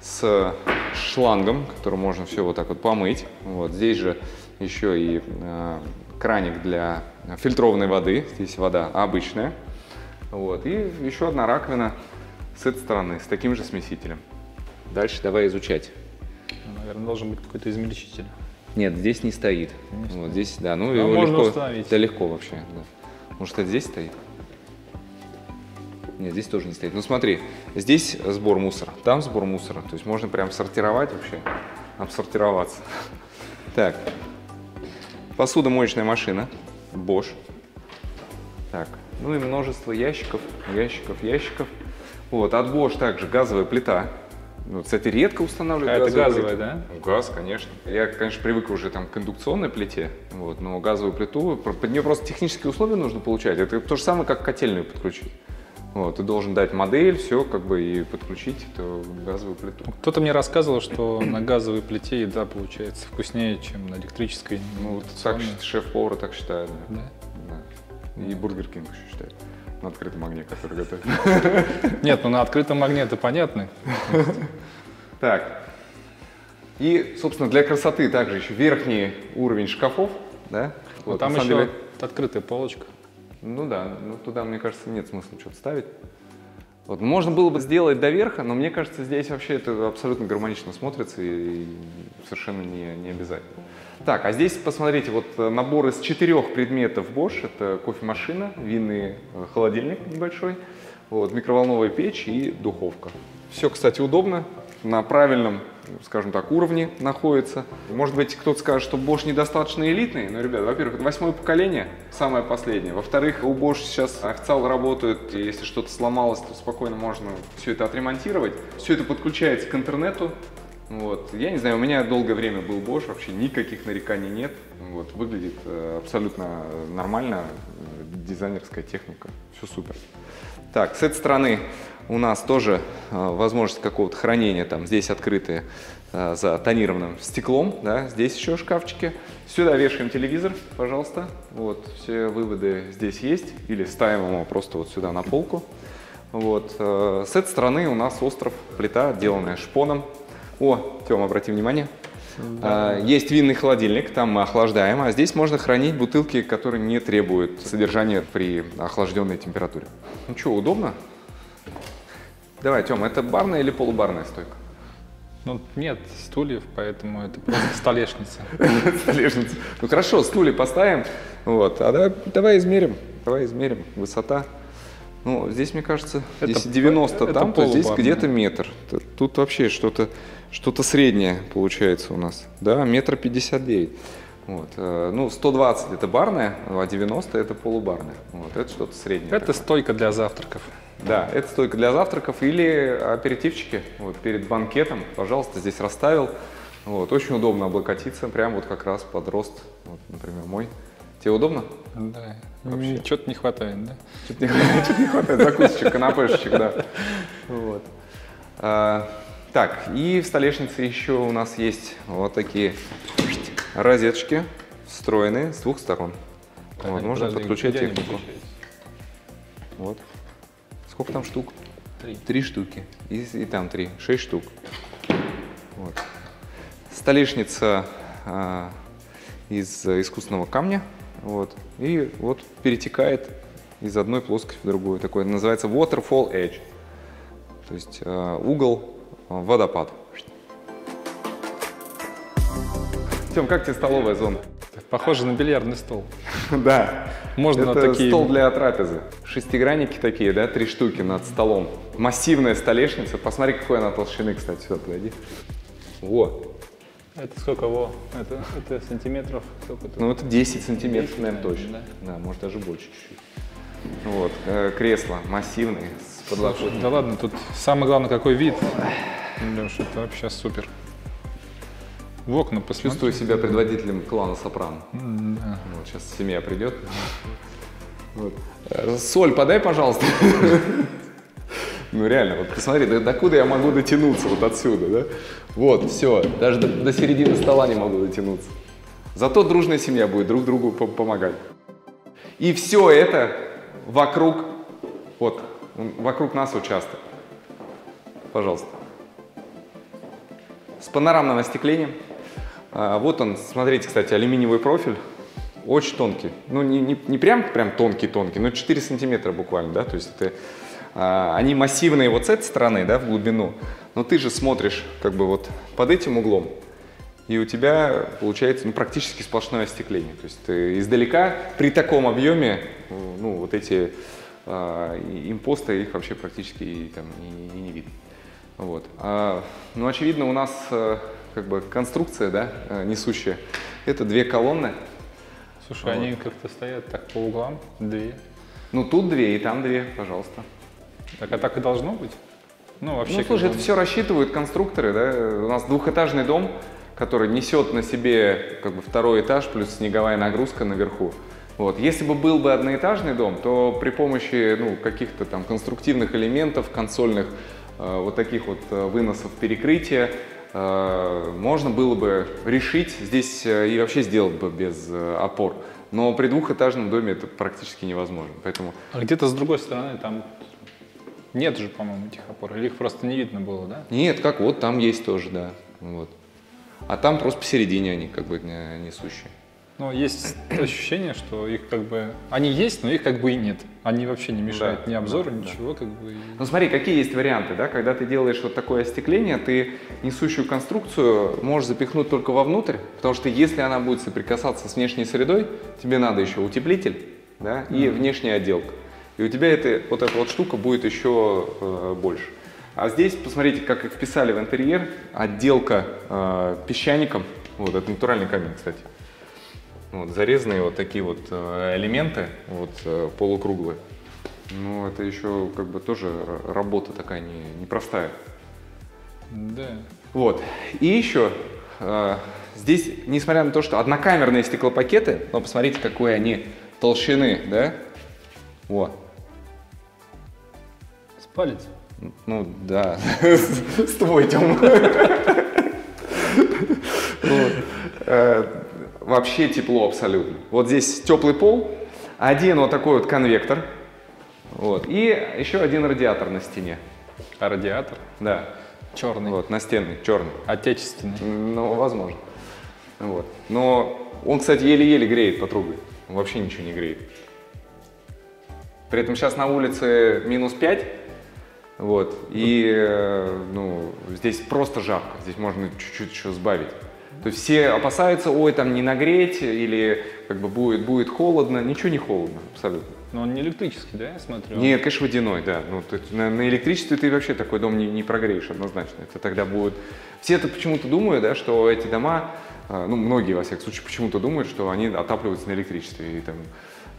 с шлангом, который можно все вот так вот помыть. Вот здесь же еще и э, краник для фильтрованной воды. Здесь вода обычная. Вот. И еще одна раковина с этой стороны, с таким же смесителем. Дальше давай изучать. Наверное, должен быть какой-то измельчитель. Нет, здесь не стоит. Не вот здесь, да, ну А его можно легко. установить. Да легко вообще. да. Может, это здесь стоит? Нет, здесь тоже не стоит. Ну смотри, здесь сбор мусора, там сбор мусора. То есть можно прям сортировать вообще, обсортироваться. Так, посудомоечная машина, Bosch. Так, ну и множество ящиков, ящиков, ящиков. Вот, от Bosch также газовая плита. Ну, кстати, редко устанавливают А это газовую газовая, плиту. да? Ну, Газ, конечно. Я, конечно, привык уже там к индукционной плите, вот, но газовую плиту, под нее просто технические условия нужно получать. Это то же самое, как котельную подключить. Вот, ты должен дать модель, все, как бы, и подключить эту газовую плиту. Кто-то мне рассказывал, что на газовой плите еда получается вкуснее, чем на электрической. Ну, вот так шеф-повар так считает, да. Да. Да. И Burger King еще считает. На открытом огне, который готовит. Нет, ну на открытом огне это понятно. Так. И, собственно, для красоты также еще верхний уровень шкафов, да? Вот Вот, там еще деле- открытая полочка. Ну да, ну туда, мне кажется, нет смысла что-то ставить. Вот, можно было бы сделать до верха, но мне кажется, здесь вообще это абсолютно гармонично смотрится и, и совершенно не, не обязательно. Так, а здесь, посмотрите, вот э, набор из четырех предметов Bosch. Это кофемашина, винный э, холодильник небольшой, вот, микроволновая печь и духовка. Все, кстати, удобно, на правильном, скажем так, уровне находится. Может быть, кто-то скажет, что Bosch недостаточно элитный, но, ребят, во-первых, это восьмое поколение, самое последнее. Во-вторых, у Bosch сейчас официалы работают, если что-то сломалось, то спокойно можно все это отремонтировать. Все это подключается к интернету. Вот. Я не знаю, у меня долгое время был Bosch, вообще никаких нареканий нет. Вот. Выглядит э, абсолютно нормально, э, дизайнерская техника, все супер. Так, с этой стороны у нас тоже э, возможность какого-то хранения, там здесь открытые за тонированным стеклом, да, здесь еще шкафчики. Сюда вешаем телевизор, пожалуйста, вот, все выводы здесь есть, или ставим его просто вот сюда на полку. Вот, с этой стороны у нас остров, плита, отделанная шпоном. О, Тём, обрати внимание, а, Есть винный холодильник, там мы охлаждаем, а здесь можно хранить бутылки, которые не требуют содержания при охлажденной температуре. Ну что, удобно? Давай, Тём, это барная или полубарная стойка? Ну, нет стульев, поэтому это просто столешница. Столешница. Ну хорошо, стулья поставим. Вот, а да- давай измерим. Давай измерим. Высота. Ну, здесь, мне кажется, Это если п- 90 90 это там, то здесь где-то метр. Тут вообще что-то что среднее получается у нас. Да, метр пятьдесят девять. Вот. э, Ну, 120 это барная, а 90 это полубарная. Вот, это что-то среднее. Это стойка для завтраков. Да, это стойка для завтраков или аперитивчики. Вот перед банкетом, пожалуйста, здесь расставил. Вот, очень удобно облокотиться, прям вот как раз под рост, вот, например, мой. Тебе удобно? Да. Вообще. Чего-то не хватает, да? Чуть не хватает, чуть не хватает закусочек, канапешечек, да. Вот. Так, и в столешнице еще у нас есть вот такие розеточки встроенные с двух сторон. Вот, можно подключать технику. Вот. Сколько там штук? Три. Три штуки. И, и там три. Шесть штук. Вот. Столешница а, из искусственного камня. Вот. И вот перетекает из одной плоскости в другую. Такое называется waterfall edge. То есть а, угол водопад. Тем, как тебе столовая зона? Похоже на бильярдный стол. Да. Можно Это такие... стол для трапезы. Шестигранники такие, да, три штуки над столом. Массивная столешница. Посмотри, какой она толщины, кстати, сюда подойди. Во. Это сколько во? Это, это сантиметров? Сколько? Ну, это 10 сантиметров, 10, наверное, точно. Да. может, даже больше чуть-чуть. Вот, э, кресла массивные, подлокотником. да ладно, тут самое главное, какой вид. Леш, это вообще супер. В окна посмотри. Чувствую себя предводителем клана Сопрано. Да. Вот сейчас семья придет. Вот. Э, Соль подай, пожалуйста. Ну реально, вот посмотри, до, докуда я могу дотянуться вот отсюда, да? Вот, все, даже до, до середины стола не могу дотянуться. Зато дружная семья будет друг другу по- помогать. И все это вокруг, вот, вокруг нас участок. Пожалуйста. С панорамным остеклением. А, вот он, смотрите, кстати, алюминиевый профиль. Очень тонкий. Ну, не, не, не прям, прям тонкий-тонкий, но 4 сантиметра буквально, да, то есть это, а, они массивные вот с этой стороны, да, в глубину, но ты же смотришь как бы вот под этим углом, и у тебя получается ну, практически сплошное остекление. То есть ты издалека при таком объеме, ну, вот эти а, импосты, их вообще практически и, там, и- и не видно. Вот. А, ну, очевидно, у нас э, как бы конструкция, да, э, несущая, это две колонны. Слушай, они как-то стоят так по углам, две. Ну, тут две и там две, пожалуйста. Так, а так и должно быть? Ну, вообще, Ну, слушай, это все рассчитывают конструкторы, да. У нас двухэтажный дом, который несет на себе как бы второй этаж плюс снеговая нагрузка наверху. Вот. Если бы был бы одноэтажный дом, то при помощи ну, каких-то там конструктивных элементов, консольных, э, вот таких вот э, выносов перекрытия, э, можно было бы решить здесь э, и вообще сделать бы без э, опор. Но при двухэтажном доме это практически невозможно. Поэтому А где-то с другой стороны там нет же, по-моему, этих опор. Или их просто не видно было, да? Нет, как вот там есть тоже, да. Вот. А там просто посередине они как бы э, несущие. Но есть ощущение, что их как бы... Они есть, но их как бы и нет. Они вообще не мешают Да, ни обзору, да, ничего, как бы. Ну смотри, какие есть варианты, да? Когда ты делаешь вот такое остекление, ты несущую конструкцию можешь запихнуть только вовнутрь, потому что если она будет соприкасаться с внешней средой, тебе надо еще утеплитель, да, и внешняя отделка. И у тебя это, вот эта вот штука будет еще э, больше. А здесь, посмотрите, как их вписали в интерьер, отделка э, песчаником, вот, это натуральный камень, кстати. Вот, зарезанные вот такие вот э, элементы, вот э, полукруглые. Ну, это еще как бы тоже работа такая не- непростая. Да. Вот. И еще э, здесь, несмотря на то, что однокамерные стеклопакеты, но посмотрите, какой они толщины, да? Вот. С палец. Ну, да. С твой, Тём. Вообще тепло абсолютно. Вот здесь теплый пол, один вот такой вот конвектор, вот, и еще один радиатор на стене. А радиатор? Да, Черный. вот, настенный, черный. Отечественный. Ну, возможно. Вот. Но он, кстати, еле-еле греет по трубе. Он вообще ничего не греет. При этом сейчас на улице минус 5, вот, и э, ну, здесь просто жарко, здесь можно чуть-чуть еще сбавить. То есть все опасаются, ой, там не нагреть, или как бы будет, будет холодно. Ничего не холодно, абсолютно. Но он не электрический, да, я смотрю? Нет, конечно, водяной, да. Ну, то есть на, на электричестве ты вообще такой дом не, не прогреешь однозначно. Это тогда будет... Все это почему-то думают, да, что эти дома, э, ну, многие, во всяком случае, почему-то думают, что они отапливаются на электричестве. И там,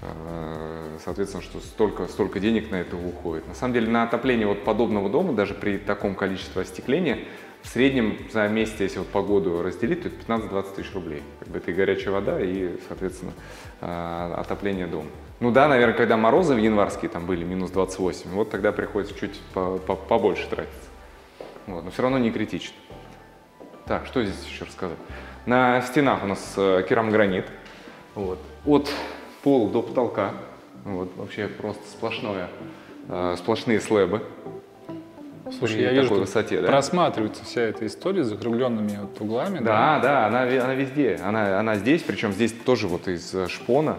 э, соответственно, что столько, столько денег на это уходит. На самом деле, на отопление вот подобного дома, даже при таком количестве остекления, в среднем за месяц, если вот погоду разделить, то это 15-20 тысяч рублей. Как бы это и горячая вода, и, соответственно, э, отопление дома. Ну да, наверное, когда морозы в январские там были, минус 28, вот тогда приходится чуть по- по- побольше тратиться. Вот, но все равно не критично. Так, что здесь еще рассказать? На стенах у нас э, керамогранит. Вот. От пола до потолка. Вот, вообще просто сплошное, э, сплошные слэбы. Слушай, я вижу, такой высоте, да? просматривается вся эта история с закругленными вот углами. Да, да, она, ве- она везде. Она, она здесь, причем здесь тоже вот из э, шпона.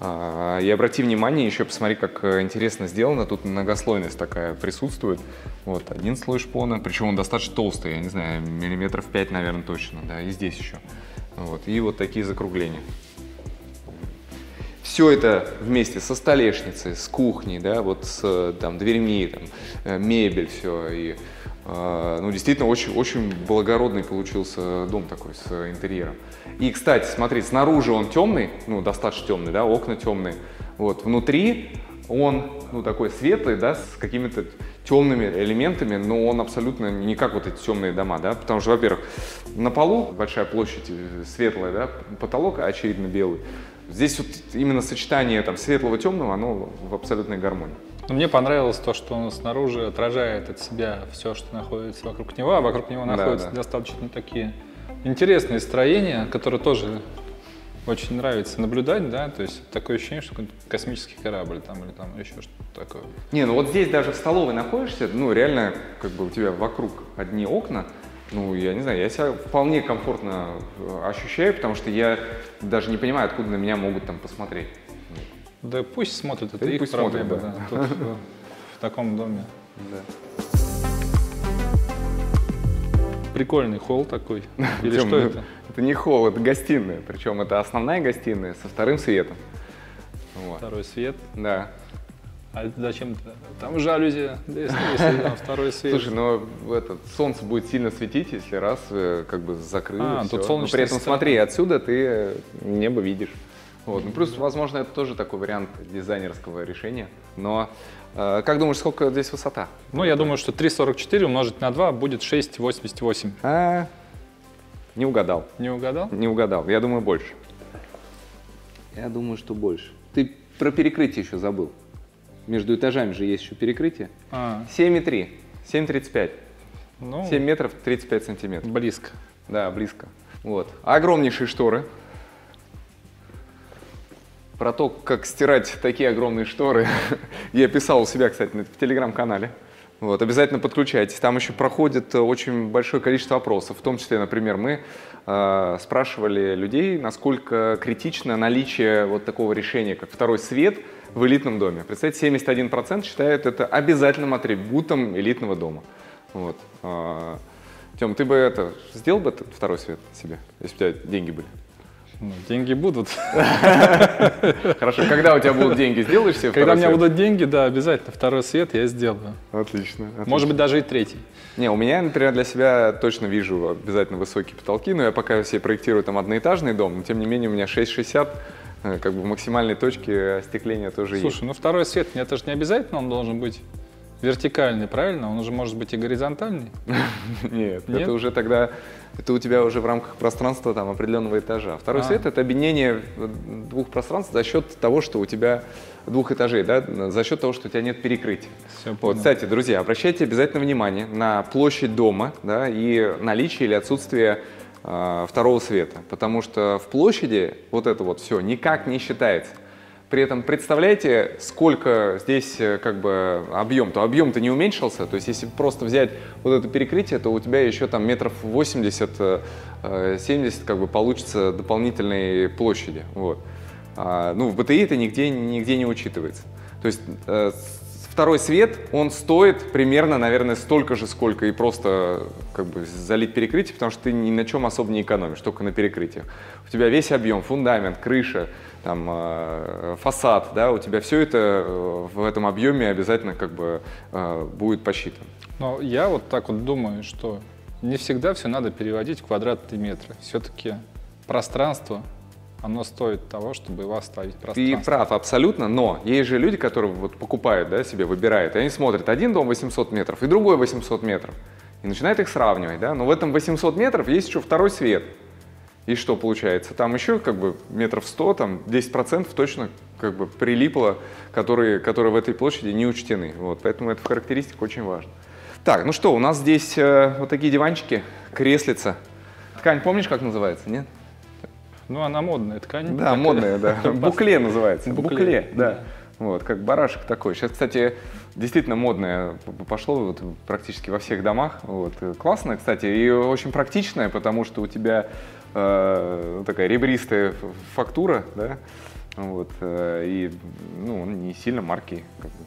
А, И обрати внимание, еще посмотри, как э, интересно сделано. Тут многослойность такая присутствует. Вот один слой шпона, причем он достаточно толстый, я не знаю, миллиметров 5, наверное, точно. Да, и здесь еще. Вот. И вот такие закругления. Все это вместе со столешницей, с кухней, да, вот с там, дверьми, там, э, мебель, все. И, э, ну, действительно, очень, очень благородный получился дом такой с интерьером. И, кстати, смотри, снаружи он темный, ну, достаточно темный, да, окна темные. Вот, внутри он, ну, такой светлый, да, с какими-то темными элементами, но он абсолютно не как вот эти темные дома, да, потому что, во-первых, на полу большая площадь э, светлая, да, потолок очевидно белый. Здесь вот именно сочетание там светлого-темного, оно в абсолютной гармонии. Но мне понравилось то, что он снаружи отражает от себя все, что находится вокруг него, а вокруг него находятся да. достаточно такие интересные строения, которые тоже очень нравится наблюдать, да, то есть такое ощущение, что космический корабль там или там еще что-то такое. Не, ну вот здесь даже в столовой находишься, ну реально как бы у тебя вокруг одни окна, ну, я не знаю, я себя вполне комфортно э, ощущаю, потому что я даже не понимаю, откуда на меня могут там посмотреть. Да пусть смотрят, это Да их пусть проблема, смотрят, да. Тут, э, в таком доме. Да. Прикольный холл такой. Или Тём, что ну, это? Это не холл, это гостиная. Причем это основная гостиная со вторым светом. Вот. Второй свет. Да. А зачем -то? Там жалюзи, да если, если там второй свет. Слушай, но этот, солнце будет сильно светить, если раз э, как бы закрыли. А, всё. тут Но солнечная при этом смотри, отсюда ты небо видишь. Вот. Ну, плюс, возможно, это тоже такой вариант дизайнерского решения. Но э, как думаешь, сколько здесь высота? Ну, я думаю, что 3,44 умножить на 2 будет 6,88. А, не угадал. Не угадал? Не угадал. Я думаю, больше. Я думаю, что больше. Ты про перекрытие еще забыл. Между этажами же есть еще перекрытие. А, 7,3. 7,35. ну, 7 метров 35 сантиметров. близко. Да, близко. Вот. Огромнейшие шторы. Про то, как стирать такие огромные шторы, я писал у себя, кстати, в телеграм-канале. Вот, обязательно подключайтесь. Там еще проходит э, очень большое количество опросов. В том числе, например, мы э, спрашивали людей, насколько критично наличие вот такого решения, как второй свет в элитном доме. Представьте, 71% считают это обязательным атрибутом элитного дома. Вот. Тем, ты бы это сделал бы этот второй свет себе, если бы у тебя деньги были? Ну, деньги будут. Хорошо, когда у тебя будут деньги, сделаешь себе Когда у меня свет? будут деньги, да, обязательно второй свет я сделаю. Отлично. отлично. Может быть, даже и третий. Не, у меня, например, для себя точно вижу обязательно высокие потолки, но я пока себе проектирую там одноэтажный дом, но тем не менее у меня 6,60, э, как бы в максимальной точке остекления тоже Слушай, ну второй свет, мне это же не обязательно, он должен быть вертикальный, правильно? Он уже может быть и горизонтальный. есть. Нет, это уже тогда, это у тебя уже в рамках пространства там определенного этажа. Второй А. свет это объединение э, двух пространств за счет того, что у тебя двух этажей, да, за счет того, что у тебя нет перекрытия. Все, Вот, кстати, друзья, обращайте обязательно внимание на площадь дома да, и наличие или отсутствие э, второго света, потому что в площади вот это вот все никак не считается. При этом представляете, сколько здесь э, как бы объем, то объем-то не уменьшился, то есть если просто взять вот это перекрытие, то у тебя еще там метров 80, э, э, 70 как бы получится дополнительной площади. Вот. А, ну, в БТИ это нигде, нигде не учитывается. То есть второй свет, он стоит примерно, наверное, столько же, сколько и просто как бы залить перекрытие, потому что ты ни на чем особо не экономишь, только на перекрытии. У тебя весь объем, фундамент, крыша, там, э, фасад, да, у тебя все это э, в этом объеме обязательно как бы э, будет посчитано. Но я вот так вот думаю, что не всегда все надо переводить в квадратные метры. Все-таки пространство, оно стоит того, чтобы его оставить Ты пространство. прав абсолютно, но есть же люди, которые вот покупают, да, себе выбирают, и они смотрят один дом 800 метров и другой 800 метров, и начинают их сравнивать, да, но в этом 800 метров есть еще второй свет. И что получается? Там еще как бы метров 100, там 10% точно как бы прилипло, которые, которые в этой площади не учтены. Вот, поэтому это в характеристиках очень важно. Так, ну что, у нас здесь э, вот такие диванчики, креслица. Ткань помнишь, как называется, нет? Ну, она модная ткань. Да, такая. модная, да. Букле называется. Букле, Букле, да. да. Вот, как барашек такой. Сейчас, кстати, действительно модное пошло вот практически во всех домах. Вот. э, Классно, кстати, и очень практичное, потому что у тебя э, такая ребристая фактура, да, вот, э, и ну, он не сильно марки, как бы,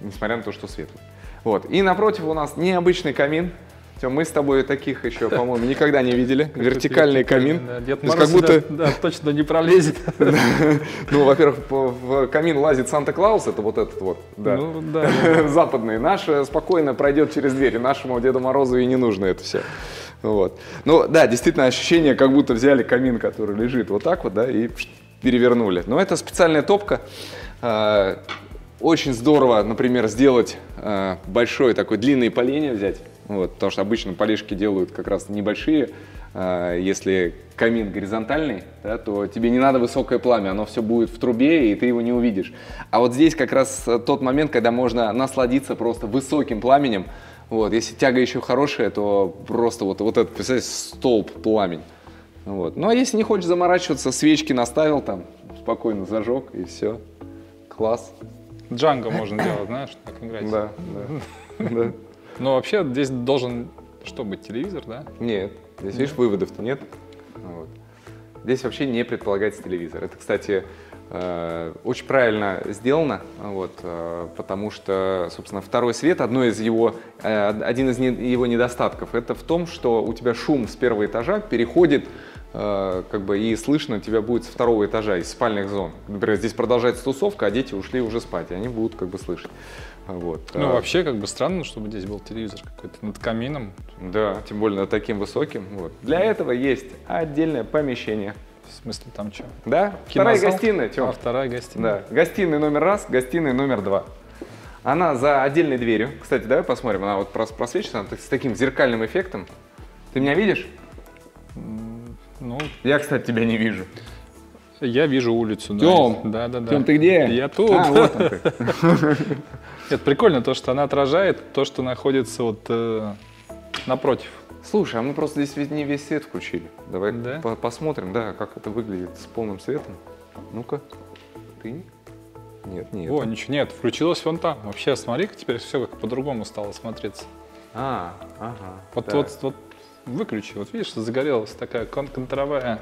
несмотря на то, что светлый. Вот. И напротив у нас необычный камин. Тём, мы с тобой таких еще, по-моему, никогда не видели. Вертикальный камин. Да, Дед Мороз как будто да, точно не пролезет. ну, во-первых, в камин лазит Санта-Клаус, это вот этот вот, да. Ну. Западный. Наш э, спокойно пройдет через дверь, и нашему Деду Морозу и не нужно это все. Вот. Ну, да, действительно, ощущение, как будто взяли камин, который лежит вот так вот, да, и перевернули. Но это специальная топка, Э, очень здорово, например, сделать э, большой такой длинный поленье взять, вот, потому что обычно полежки делают как раз небольшие. Э, если камин горизонтальный, да, то тебе не надо высокое пламя, оно все будет в трубе, и ты его не увидишь. А вот здесь как раз э, тот момент, когда можно насладиться просто высоким пламенем. Вот, если тяга еще хорошая, то просто вот, вот этот, представляете, столб пламень. Вот. Ну а если не хочешь заморачиваться, свечки наставил там, спокойно зажег и все. Класс. Джанго можно делать, знаешь, так играть. Да, да. да. Но вообще здесь должен что быть, телевизор, да? Нет. Здесь, видишь, выводов-то нет. Вот. Здесь вообще не предполагается телевизор. Это, кстати, э, очень правильно сделано, вот, э, потому что, собственно, второй свет, одно из его, э, один из его недостатков, это в том, что у тебя шум с первого этажа переходит как бы и слышно тебя будет с второго этажа, из спальных зон. Например, здесь продолжается тусовка, а дети ушли уже спать, и они будут как бы слышать. Вот. Ну, а... вообще, как бы странно, чтобы здесь был телевизор какой-то над камином. Да, тем более над таким высоким. Вот. Для этого есть отдельное помещение. В смысле, там что? Да, вторая гостиная, Тём. А, вторая гостиная. Да, гостиная номер раз, гостиная номер два. Она за отдельной дверью. Кстати, давай посмотрим, она вот просвечена она с таким зеркальным эффектом. Ты меня видишь? Ну, я, кстати, тебя не вижу. Я вижу улицу. Тём, да, да, да. Тём, ты где? Я тут. А, вот он ты. Это прикольно, то, что она отражает то, что находится вот э, напротив. Слушай, а мы просто здесь не весь свет включили. Давай да? по посмотрим, да, как это выглядит с полным светом. Ну-ка, ты? Нет, нет. О, ничего, нет, включилось вон там. Вообще, смотри, как теперь все как по-другому стало смотреться. А, ага. Вот, да. вот, вот выключи, вот видишь, загорелась такая кон контровая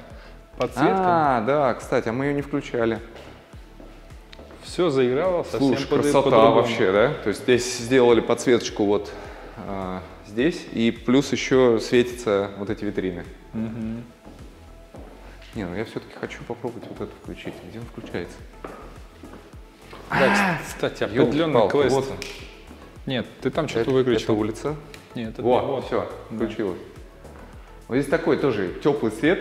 подсветка. А, да, кстати, а мы ее не включали. Все заиграло совсем Слушай, под, красота по вообще, да? То есть здесь сделали подсветочку вот а, здесь, и плюс еще светятся вот эти витрины. Угу. Не, ну я все-таки хочу попробовать вот это включить. Где он включается? Да, кстати, определенный квест. Вот. Нет, ты там что-то выключил. Это улица. Нет, это вот, вот. все, включилось. Да. Вот здесь такой тоже теплый свет,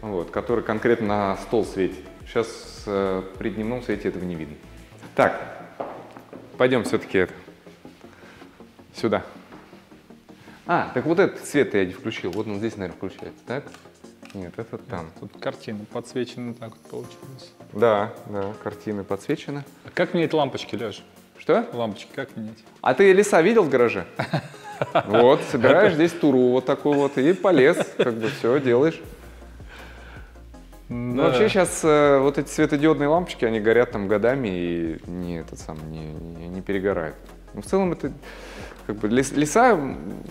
вот, который конкретно на стол светит. Сейчас э, при дневном свете этого не видно. Так, пойдем все-таки это, сюда. А, так вот этот свет я не включил. Вот он здесь, наверное, включается, так? Нет, это там. Тут картина подсвечена так вот получилось. Да, да, картины подсвечены. А как менять лампочки, Леш? Что? Лампочки как менять? А ты леса видел в гараже? Вот, собираешь здесь туру вот такую вот и полез, как бы все делаешь. Ну, да. Ну, вообще сейчас э, вот эти светодиодные лампочки, они горят там годами и не, этот сам, не, не, не перегорают. Но в целом это как бы лес, леса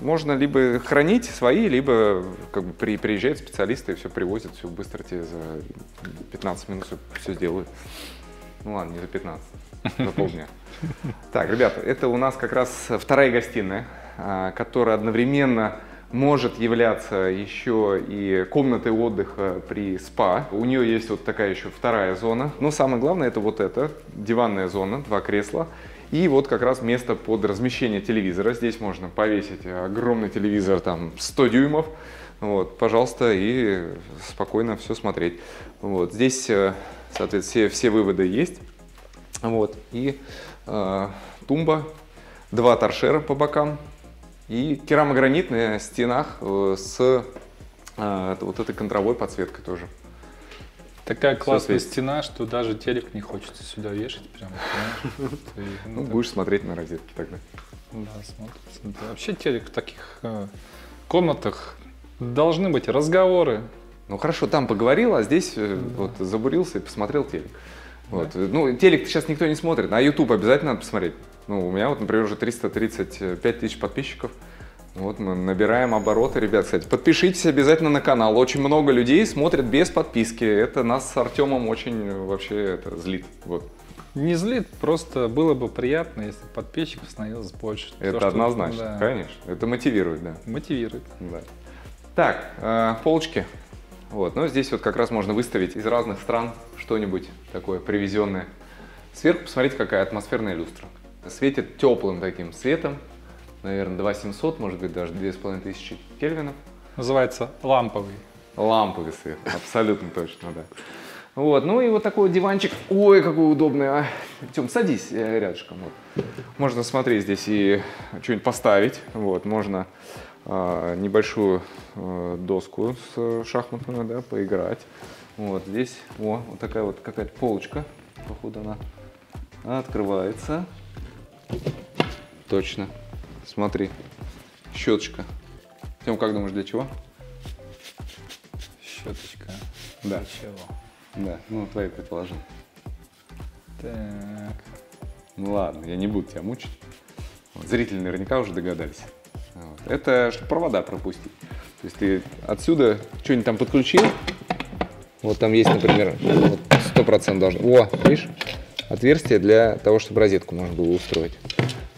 можно либо хранить свои, либо как бы при, приезжают специалисты и все привозят, все быстро тебе за 15 минут все, все сделают. Ну ладно, не за 15, за полдня. Так, ребята, это у нас как раз вторая гостиная, а, которая одновременно может являться еще и комнатой отдыха при спа. У нее есть вот такая еще вторая зона. Но самое главное это вот эта диванная зона, два кресла. И вот как раз место под размещение телевизора. Здесь можно повесить огромный телевизор, там 100 дюймов. Вот, пожалуйста, и спокойно все смотреть. Вот, здесь, э, соответственно, все, все выводы есть. Вот, и э, тумба, два торшера по бокам, и керамогранит на стенах э, с э, вот этой контровой подсветкой тоже. Такая классная стена, что даже телек не хочется сюда вешать прямо. Ну, будешь смотреть на розетки тогда. Да, смотрится. Вообще телек в таких э, комнатах должны быть разговоры. Ну хорошо, там поговорил, а здесь вот забурился и посмотрел телек. Вот. Ну, телек сейчас никто не смотрит, а YouTube обязательно надо посмотреть. Ну, у меня вот, например, уже 335 тысяч подписчиков. Вот мы набираем обороты, ребят, кстати. Подпишитесь обязательно на канал. Очень много людей смотрят без подписки. Это нас с Артемом очень вообще это злит. Вот. Не злит, просто было бы приятно, если подписчиков становилось больше. Это То, однозначно, что, да. конечно. Это мотивирует, да. Мотивирует. Да. Так, э, полочки. Вот, ну здесь вот как раз можно выставить из разных стран что-нибудь такое привезенное. Сверху посмотрите, какая атмосферная люстра. Светит теплым таким светом, наверное, 2700, может быть, даже 2500 кельвинов. Называется ламповый. Ламповый свет, абсолютно точно, да. Вот, ну и вот такой вот диванчик. Ой, какой удобный. А. Тем, садись э, рядышком. Вот. Можно, смотри, здесь и что-нибудь поставить. Вот, можно а, небольшую а, доску с шахматную, да, поиграть. Вот здесь, о, вот такая вот какая-то полочка, походу она открывается. Точно. Смотри, щеточка. Тем, как думаешь, для чего? Щеточка. Да. Для чего? Да, ну твои предположения. Так. Ну ладно, я не буду тебя мучить. Вот, зрители наверняка уже догадались. Вот. Это чтобы провода пропустить. То есть ты отсюда что-нибудь там подключил. Вот там есть, например, вот 100% должно. О, видишь? Отверстие для того, чтобы розетку можно было устроить.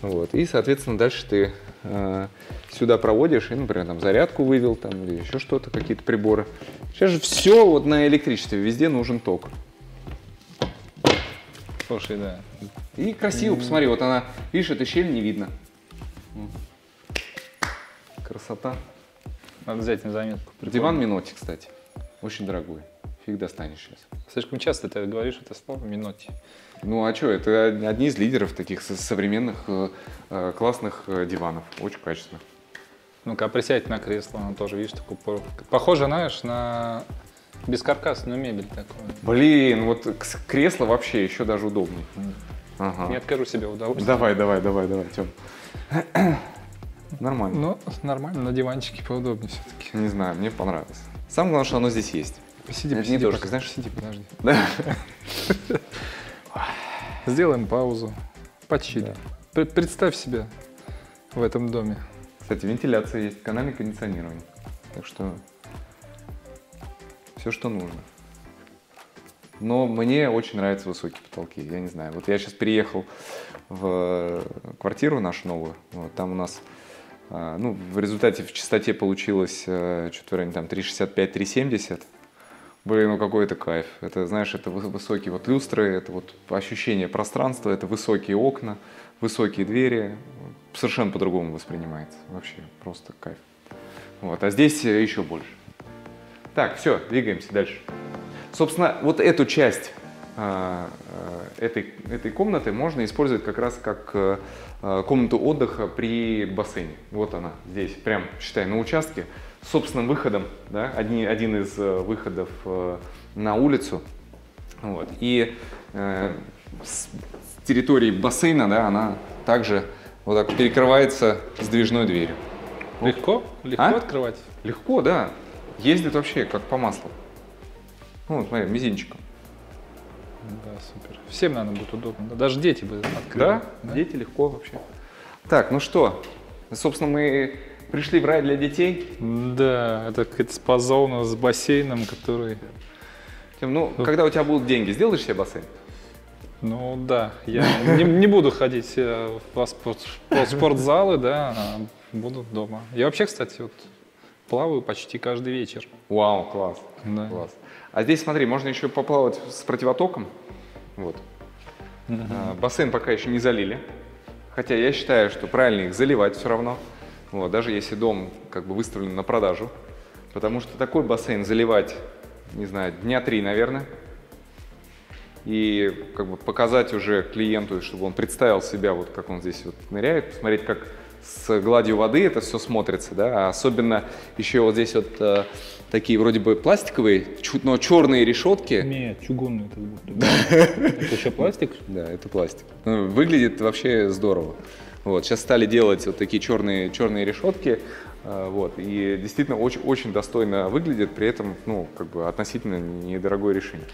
Вот. И, соответственно, дальше ты э, сюда проводишь, и, например, там зарядку вывел, там, или еще что-то, какие-то приборы. Сейчас же все вот на электричестве, везде нужен ток. Слушай, да. И красиво, посмотри, вот она, видишь, эта щель не видно. Красота. Надо взять на заметку. Диван Миноти, кстати. Очень дорогой. Фиг достанешь сейчас. Слишком часто ты говоришь это слово миноте. Ну а что, это одни из лидеров таких со- современных э, э, классных э, диванов. Очень качественных. Ну-ка, присядь на кресло, оно тоже, видишь, пор- Похоже, знаешь, на бескаркасную мебель такую. Блин, вот кресло вообще еще даже удобнее. Ага. Не откажу себе в удовольствии. Давай, давай, давай, давай, Тем. Нормально. Ну, нормально, на диванчике поудобнее все-таки. Не знаю, мне понравилось. Самое главное, что оно здесь есть. Посиди, Это посиди, недорого, пока. знаешь? Сиди, подожди. Да? Сделаем паузу. Почили. Да. Пр- Представь себя в этом доме. Кстати, вентиляция есть, канальное кондиционирование. Так что все, что нужно. Но мне очень нравятся высокие потолки. Я не знаю. Вот я сейчас переехал в квартиру нашу новую. Вот, там у нас, а, ну, в результате в частоте получилось э, что-то в районе там 365-370. Блин, ну какой это кайф. Это, знаешь, это вы- высокие вот люстры, это вот ощущение пространства, это высокие окна, высокие двери. Совершенно по-другому воспринимается. Вообще просто кайф. Вот, а здесь э, еще больше. Так, все, двигаемся дальше. Собственно, вот эту часть а, а, этой, этой комнаты можно использовать как раз как э, комнату отдыха при бассейне. Вот она здесь, прям, считай, на участке, собственным выходом, да, одни- один из э, выходов э, на улицу. Вот. И э, с территории бассейна, да, она также вот так перекрывается сдвижной дверью. Легко? Легко А? открывать? Легко, да. Ездит вообще как по маслу. Ну, смотри, мизинчиком. Да, супер. Всем, наверное, будет удобно. Да, Даже дети бы открыли. Да, дети легко вообще. Так, ну что, собственно, мы пришли в рай для детей. Да, это какая-то спа-зона с бассейном, который... Тим, ну, когда у тебя будут деньги, сделаешь себе бассейн? Ну да, я не, не буду ходить э, в спорт, в спортзалы, да, а буду дома. Я вообще, кстати, вот плаваю почти каждый вечер. Вау, класс. Да. Класс. А здесь, смотри, можно еще поплавать с противотоком. Вот. А, бассейн пока еще не залили. Хотя я считаю, что правильно их заливать все равно. Вот, даже если дом как бы выставлен на продажу. Потому что такой бассейн заливать, не знаю, дня три, наверное. И как бы показать уже клиенту, чтобы он представил себя, вот как он здесь вот ныряет, посмотреть, как с гладью воды это все смотрится, да, а особенно еще вот здесь вот э, такие вроде бы пластиковые, чу- но черные решетки, Нет, чугунный это будто. Это еще пластик? да, это пластик. Ну, выглядит вообще здорово. Вот, сейчас стали делать вот такие черные, черные решетки, э, вот, и действительно очень, очень достойно выглядит, при этом, ну, как бы относительно недорогое решение.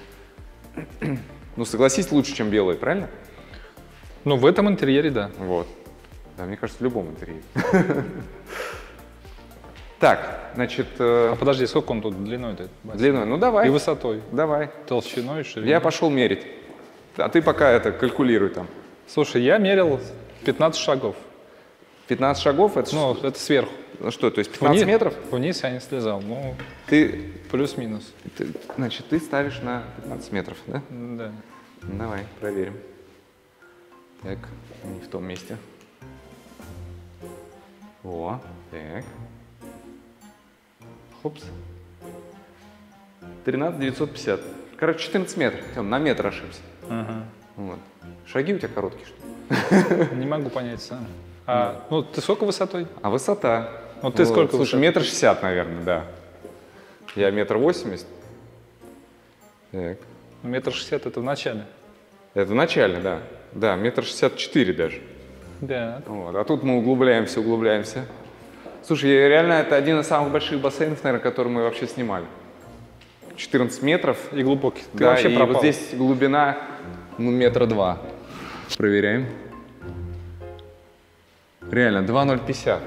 Ну, согласись, лучше, чем белые, правильно? Ну, в этом интерьере, да. Вот. Да, мне кажется, в любом интерьере. Так, значит, э, А подожди, сколько он тут длиной то длиной, ну давай, И высотой, давай. толщиной, шириной. Я пошел мерить. А ты пока это калькулируй там. Слушай, я мерил 15 шагов. 15 шагов, это Ну, что? это сверху. Ну что, то есть 15 Вниз- метров? Вниз я не слезал, ну, Ты, плюс-минус. ты- значит, ты ставишь на 15 метров, да? Да. Давай, проверим. Так, не в том месте. О, так. Хопс. 13 950. Короче, 14 метров. Тем, на метр ошибся. Ага. Вот. Шаги у тебя короткие, что? Не могу понять сам. А, ну, ты сколько высотой? А высота? Ну, ты сколько Слушай, высоты? метр шестьдесят, наверное, да. Я метр восемьдесят. Так. Метр шестьдесят это в начале. Это в начале, да. Да, метр шестьдесят четыре даже. Да. Вот. А тут мы углубляемся, углубляемся. Слушай, реально это один из самых больших бассейнов, наверное, который мы вообще снимали. 14 метров. И глубокий. Ты да, вообще и пропал. вот здесь глубина, ну, метра два. Проверяем. Реально, 2,050.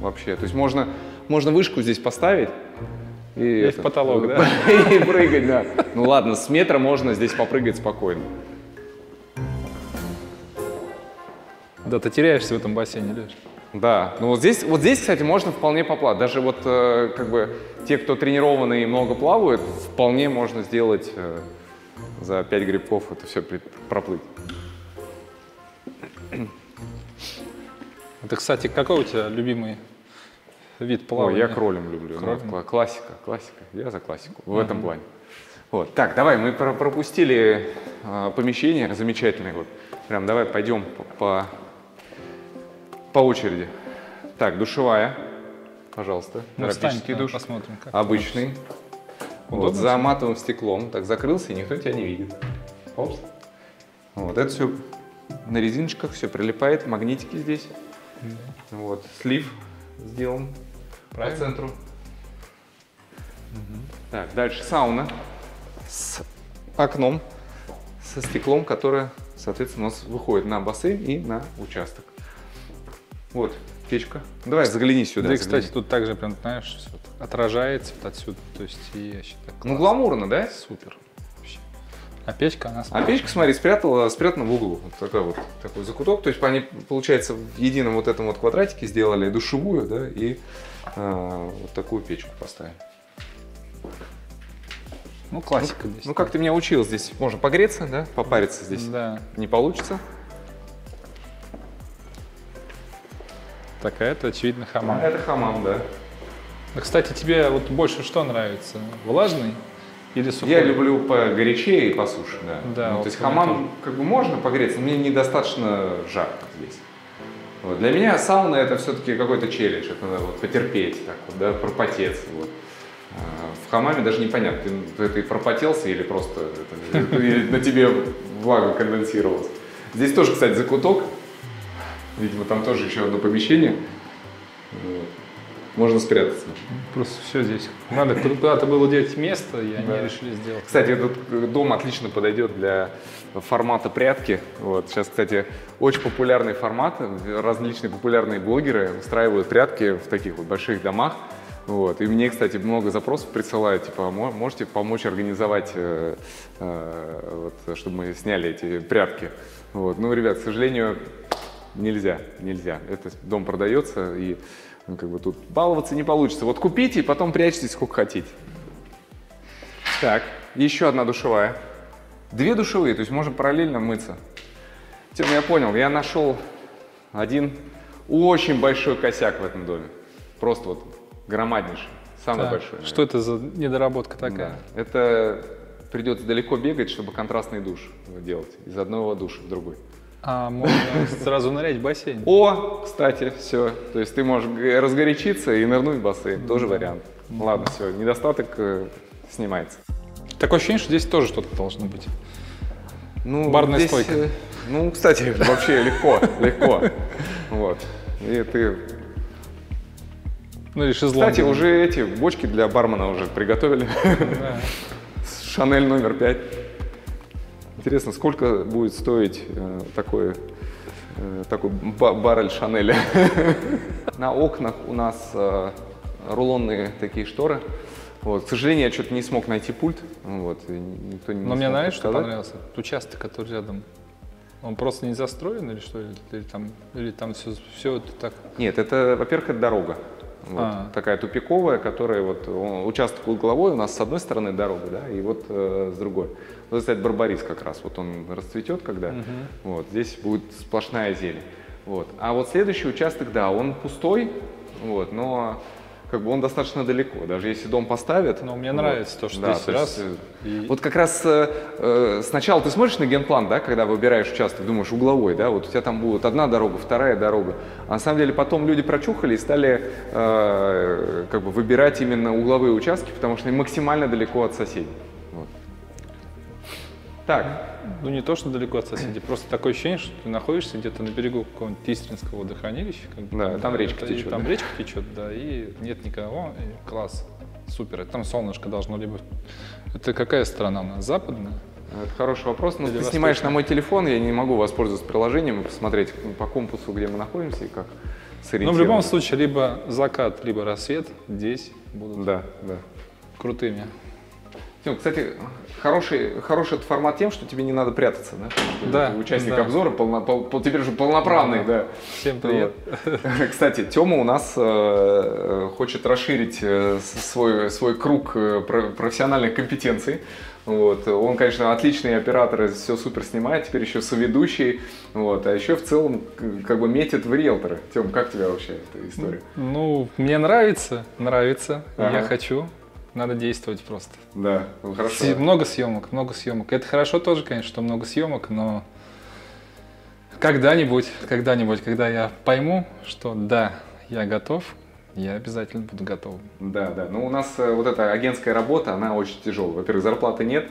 Вообще, то есть можно, можно вышку здесь поставить. И, Есть это, потолок, да? И прыгать, да. Ну ладно, с метра можно здесь попрыгать спокойно. Да, ты теряешься в этом бассейне, Леш. Да, ну вот здесь, вот здесь, кстати, можно вполне поплавать. Даже вот э, как бы те, кто тренированные и много плавают, вполне можно сделать э, за 5 грибков это все проплыть. Это, кстати, какой у тебя любимый вид Ой, плавания? я кролем люблю. Ну, Кролем? кла- классика, классика. Я за классику в этом плане. Вот. Так, давай, мы про- пропустили э, помещение замечательное. Вот. Прям давай пойдем по, по, по очереди. Так, душевая, пожалуйста. Ну, встань, душ. посмотрим, как Обычный. Вот, Удобно за матовым стеклом. Так закрылся, и никто тебя не видит. Опс. Вот, это все на резиночках, все прилипает, магнитики здесь. Вот, слив сделан Правильно. по центру. Так, дальше сауна с окном, со стеклом, которое, соответственно, у нас выходит на бассейн и на участок. Вот, печка. Давай загляни сюда. Да, и, кстати, тут также прям, знаешь, отражается вот отсюда. То есть и вообще так Ну, гламурно, да? Супер. Вообще. А печка, она А печка, смотри, спрятала, спрятана в углу. Вот такой вот такой закуток. То есть они, получается, в едином вот этом вот квадратике сделали душевую, да, и а, вот такую печку поставили. Ну, классика здесь. Ну, как ты меня учил, здесь можно погреться, да, попариться здесь Да. не получится. Так, а это, очевидно, хамам. Это хамам, да. А, Кстати, тебе вот больше что нравится? Влажный или сухой? Я люблю погорячее и посуше, да. Да, Ну, вот то есть хамам как бы можно погреться, но мне недостаточно жарко здесь. Вот. Для меня сауна это все-таки какой-то челлендж, это надо вот потерпеть, так вот, да, пропотеться. Вот. А В хамаме даже непонятно, ты, ты пропотелся или просто это, или на тебе влага конденсировалась. Здесь тоже, кстати, закуток. Видимо, там тоже еще одно помещение. Вот. Можно спрятаться. Просто все здесь. Надо куда-то было делать место, и они Да. решили сделать. Кстати, этот э, дом отлично подойдет для формата прятки. Вот. Сейчас, кстати, очень популярный формат. Различные популярные блогеры устраивают прятки в таких вот больших домах. Вот. И мне, кстати, много запросов присылают, типа, «А мо- можете помочь организовать, э, э, вот, чтобы мы сняли эти прятки. Вот. Ну, ребят, к сожалению, нельзя, нельзя. Этот дом продается, и ну, как бы тут баловаться не получится. Вот купите и потом прячьтесь сколько хотите. Так, еще одна душевая. Две душевые, то есть можно параллельно мыться. Тем, я понял, я нашел один очень большой косяк в этом доме. Просто вот громаднейший, самый Так, большой. Что это за недоработка наверное. такая? Да. Это придется далеко бегать, чтобы контрастный душ делать. Из одного душа в другой. А можно сразу нырять в бассейн? О, кстати, все. То есть ты можешь разгорячиться и нырнуть в бассейн. Тоже вариант. Ладно, все, недостаток э, снимается. Такое ощущение, что здесь тоже что-то должно быть. Ну, Барная здесь, стойка. э, Ну, кстати, вообще легко, легко. Вот. И ты... Ну или шезлонги. Кстати, уже эти бочки для бармена уже приготовили. Да. Шанель номер пять. Интересно, сколько будет стоить э, такой, э, такой ба- баррель Шанеля? На окнах у нас э, рулонные такие шторы. Вот. К сожалению, я что-то не смог найти пульт. Вот. и никто не Но мне знаешь, что понравился? Участок, который рядом. Он просто не застроен или что? Или, или там, или там все, все это так. Нет, это, во-первых, это дорога. Вот, А. Такая тупиковая, которая вот он- участок угловой у нас с одной стороны дорога, да, и вот э, с другой. Вот, кстати, Барбарис как раз, вот он расцветет, когда, вот, здесь будет сплошная зелень. Вот. А вот следующий участок, да, он пустой, вот, но как бы он достаточно далеко, даже если дом поставят. Но мне вот, нравится то, что да, здесь то раз. есть, э, и- Вот как раз э, э, сначала ты смотришь на генплан, да, когда выбираешь участок, думаешь угловой, да, вот у тебя там будет одна дорога, вторая дорога. А на самом деле потом люди прочухали и стали э, как бы выбирать именно угловые участки, потому что они максимально далеко от соседей. Так, Ну, не то, что далеко от соседей, просто такое ощущение, что ты находишься где-то на берегу какого-нибудь Истринского водохранилища. Как бы, Да, там речка это- течет, Там да. речка течет, да, и нет никого, и класс, супер. И там солнышко должно либо... Это какая страна у нас, западная? это хороший вопрос. Но Или ты снимаешь восточная? на мой телефон, я не могу воспользоваться приложением и посмотреть по компасу, где мы находимся и как Ну, в любом случае, либо закат, либо рассвет здесь будут Да, да. крутыми. Тём, кстати, хороший, хороший этот формат тем, что тебе не надо прятаться, да? Да, Ты Участник да. обзора, полно- пол- пол- теперь уже полноправный, да. Всем привет. Вот. Кстати, Тёма у нас э, хочет расширить э, свой, свой круг э, про- профессиональных компетенций. Вот. Он, конечно, отличный оператор, все супер снимает, теперь еще соведущий. Вот. А еще в целом как бы метит в риэлторы. Тём, как тебе вообще эта история? Ну, мне нравится, нравится, Ага. я хочу. Надо действовать просто. Да, ну, хорошо. С- Много съемок, много съемок. Это хорошо тоже, конечно, что много съемок, но когда-нибудь, когда-нибудь, когда я пойму, что да, я готов, я обязательно буду готов. Да, да. Ну, у нас э, вот эта агентская работа, она очень тяжелая. Во-первых, зарплаты нет.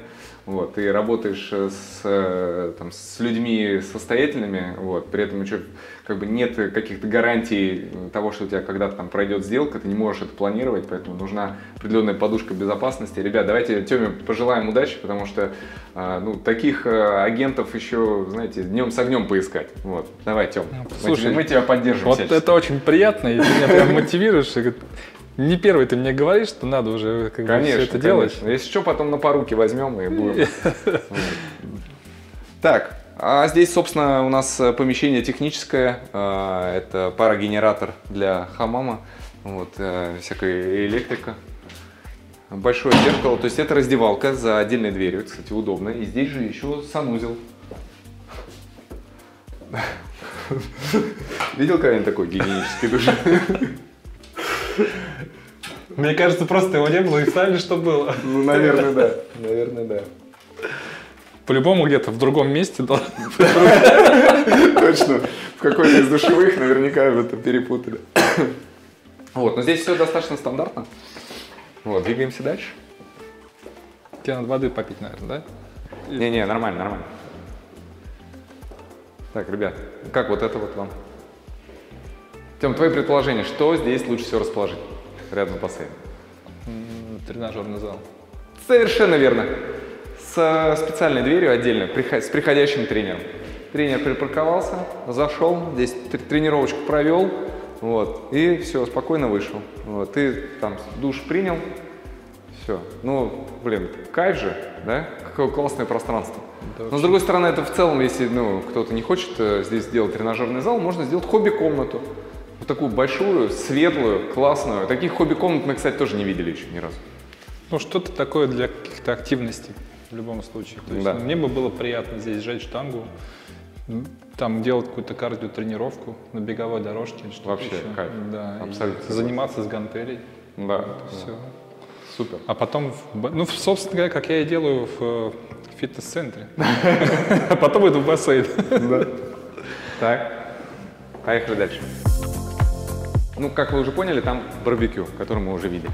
Вот, ты работаешь э, с, э, там, с людьми состоятельными, вот, при этом еще как бы нет каких-то гарантий того, что у тебя когда-то там пройдет сделка, ты не можешь это планировать, поэтому нужна определенная подушка безопасности. Ребят, давайте Теме пожелаем удачи, потому что э, ну, таких э, агентов еще, знаете, днем с огнем поискать. Вот. Давай, Тем, Ну, мы, слушай, тебя- мы тебя поддержим Вот всячески. это очень приятно, и ты меня прям мотивируешь. Не первый ты мне говоришь, что надо уже как бы, Конечно, все это делать. конечно. Если что, потом на поруки возьмем и будем. Так, а здесь, собственно, у нас э, помещение техническое. А, Это парогенератор для хамама. Вот, э, всякая электрика. Большое зеркало. То есть это раздевалка за отдельной дверью. Кстати, удобно. И здесь же еще санузел. Видел когда-нибудь такой гигиенический душ? Мне кажется, просто его не было, и ставили, что было. Ну, наверное, да. Наверное, да. По-любому где-то в другом месте Точно. В какой-то из душевых наверняка это перепутали. Вот, но здесь все достаточно стандартно. Вот, двигаемся дальше. Тебе надо воды попить, наверное, да? Не-не, нормально, нормально. Так, ребят, как вот это вот вам? Тем, твои предположения, что здесь лучше всего расположить рядом с бассейном? Тренажерный зал. Совершенно верно. С специальной дверью отдельно, с приходящим тренером. Тренер припарковался, зашел, здесь тр- тренировочку провел, вот, и все, спокойно вышел. Вот, ты там душ принял, все. Ну, блин, кайф же, да? Какое классное пространство. Но с другой стороны, это в целом, если ну, кто-то не хочет э, здесь сделать тренажерный зал, можно сделать хобби-комнату. Вот такую большую, светлую, классную. Таких хобби-комнат мы, кстати, тоже не видели еще ни разу. Ну, что-то такое для каких-то активностей в любом случае. То есть, Да. мне бы было приятно здесь сжать штангу, там делать какую-то кардиотренировку на беговой дорожке что-то Вообще, еще. кайф. Да, Абсолютно заниматься с гантелей. Да, Все. супер. А потом, ну, собственно говоря, как я и делаю в э, фитнес-центре. А потом иду в бассейн. Так, поехали дальше. Ну, как вы уже поняли, там барбекю, который мы уже видели.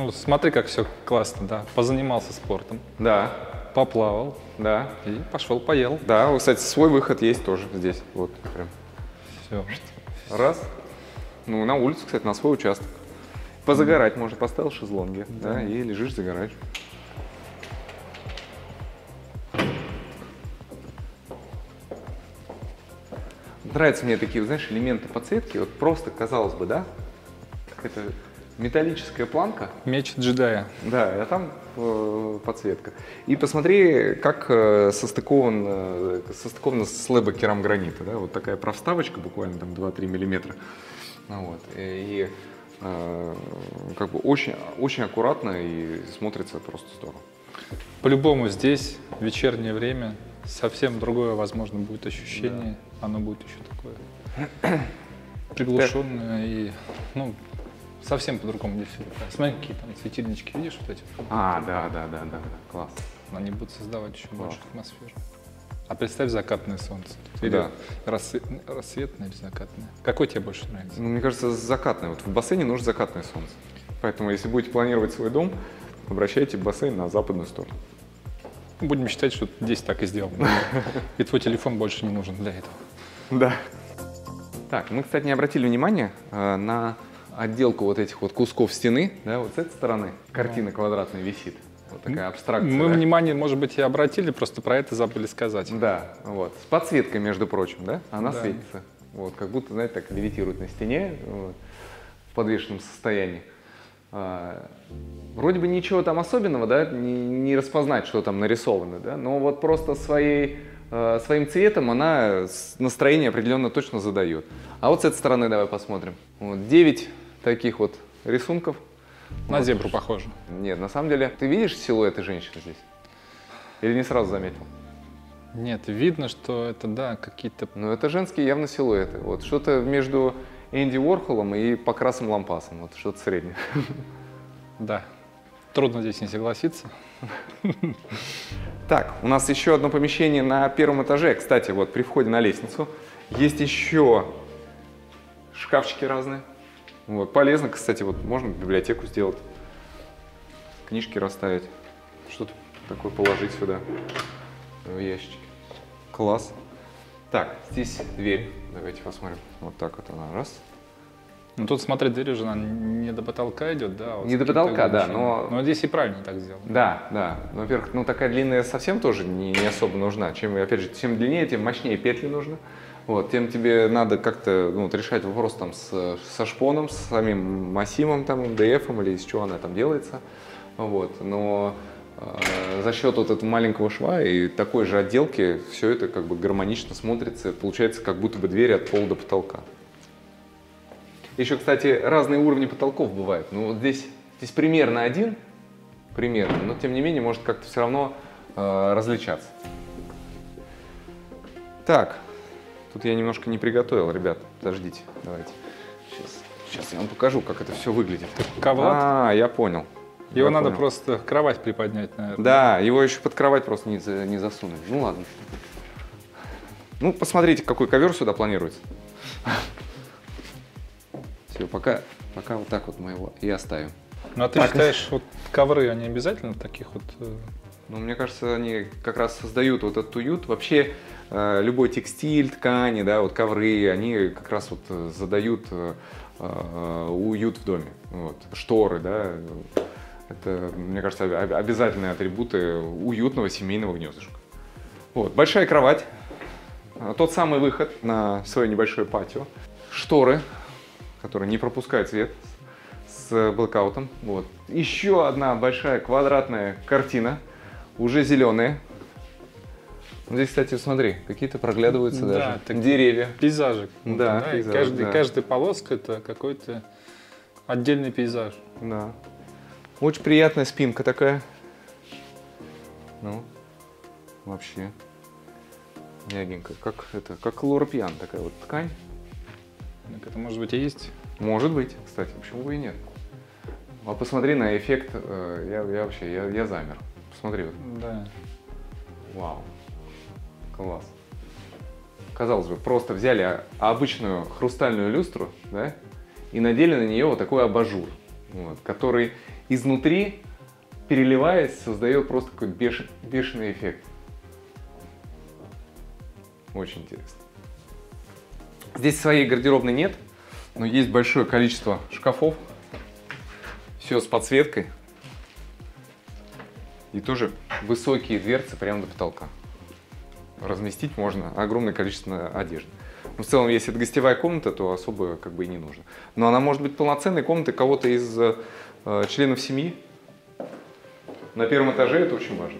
Ну, смотри, как все классно, да. Позанимался спортом, Да, поплавал да, и пошел поел. да. Кстати, свой выход есть тоже здесь. Вот, прям. Все. Раз. Ну, на улицу, кстати, на свой участок. Позагорать можно, поставил шезлонги, да, и лежишь, загораешь. Нравятся мне такие, знаешь, элементы подсветки. Вот просто, казалось бы, да, это металлическая планка, Меч джедая. да, а там э, подсветка. И посмотри, как э, состыкован, э, состыковано слэба керамгранита. Да? Вот такая проставочка, буквально там 2-3 миллиметра. Ну, вот. И, э, как бы очень, очень аккуратно и смотрится просто здорово. По-любому здесь, в вечернее время, совсем другое, возможно, будет ощущение. Оно будет еще такое приглушенное и, ну, совсем по-другому здесь все. Смотри, какие там светильнички, видишь вот эти? А, да, да, да, да, да. класс. Они будут создавать еще Класс. больше атмосферу. А представь закатное солнце. Или Да. рассвет- рассветное или закатное? Какой тебе больше нравится? Ну, мне кажется, закатное. Вот в бассейне нужно закатное солнце. Поэтому, если будете планировать свой дом, обращайте бассейн на западную сторону. Будем считать, что здесь так и сделано. И твой телефон больше не нужен для этого. Да. Так, мы, кстати, не обратили внимания э, на отделку вот этих вот кусков стены. Да, вот с этой стороны картина квадратная висит. Вот такая абстракция. Мы да? внимание, может быть, и обратили, просто про это забыли сказать. Да, вот. С подсветкой, между прочим, да? Она Да. светится. Вот, как будто, знаете, так левитирует на стене вот, в подвешенном состоянии. А, вроде бы ничего там особенного, да, не, не распознать, что там нарисовано, да, но вот просто своей, своим цветом она настроение определенно точно задает. А вот с этой стороны давай посмотрим. Вот, 9 таких вот рисунков. На Вот. зебру похоже. Нет, на самом деле, ты видишь силуэты женщины здесь? Или не сразу заметил? Нет, видно, что это, да, какие-то... Ну, это женские явно силуэты. Вот что-то между Энди Уорхолом и Покрасом Лампасом. Вот что-то среднее. Да. Трудно здесь не согласиться. Так, у нас еще одно помещение на первом этаже. Кстати, вот при входе на лестницу есть еще шкафчики разные. Вот, полезно, кстати, вот можно библиотеку сделать, книжки расставить, что-то такое положить сюда в ящички. Класс. Так, здесь дверь. Давайте посмотрим. Вот так вот она. Раз. Ну тут, смотри, дверь уже не до потолка идет, да? а вот Не до потолка, да, но- Но здесь и правильно так сделано. Да, да. Ну, Во-первых, ну такая длинная совсем тоже не, не особо нужна. Чем, опять же, чем длиннее, тем мощнее петли нужно. Вот, тем тебе надо как-то ну, вот решать вопрос там с, со шпоном, с самим массивом, там, МДФ или из чего она там делается. Вот, но э, за счет вот этого маленького шва и такой же отделки все это как бы гармонично смотрится. Получается, как будто бы дверь от пола до потолка. Еще, кстати, разные уровни потолков бывают. Ну, вот здесь, здесь примерно один, примерно, но тем не менее может как-то все равно э, различаться. Так, тут я немножко не приготовил, ребят. Подождите, давайте. Сейчас, сейчас я вам покажу, как это все выглядит. Ковлад? А, я понял. Его Я надо понял. просто кровать приподнять, наверное. Да, его еще под кровать просто не, не засунуть. Ну ладно. Ну, посмотрите, какой ковер сюда планируется. Все, пока, пока вот так вот мы его и оставим. Ну а ты считаешь, вот ковры, они обязательно таких вот... э, Ну, мне кажется, они как раз создают вот этот уют. Вообще, э, любой текстиль, ткани, да, вот ковры, они как раз вот э, задают уют в доме. Вот. Шторы, да, это, мне кажется, об- обязательные атрибуты уютного семейного гнездышка. Вот, большая кровать, тот самый выход на свое небольшое патио, шторы, которые не пропускают свет с блэкаутом. Вот. Еще одна большая квадратная картина, уже зеленая. Здесь, кстати, смотри, какие-то проглядываются Да, даже так- деревья. Пейзажик. Да, и пейзаж, каждый, да. каждая полоска это какой-то отдельный пейзаж. Да. Очень приятная спинка такая. Ну, вообще. Мягенькая. Как это, как лорпьян такая вот ткань. Так это может быть и есть. Может быть, кстати, почему бы и нет. А посмотри на эффект, э, я, я вообще, я, я замер. Посмотри, вот. Да. вау, класс. Казалось бы, просто взяли обычную хрустальную люстру, да, и надели на нее вот такой абажур, вот, который изнутри, переливаясь, создает просто какой-то беш- бешеный эффект. Очень интересно. Здесь своей гардеробной нет, но есть большое количество шкафов. Все с подсветкой. И тоже высокие дверцы прямо до потолка. Разместить можно огромное количество одежды. Но в целом, если это гостевая комната, то особо как бы и не нужно. Но она может быть полноценной комнатой кого-то из э, членов семьи. На первом этаже это очень важно.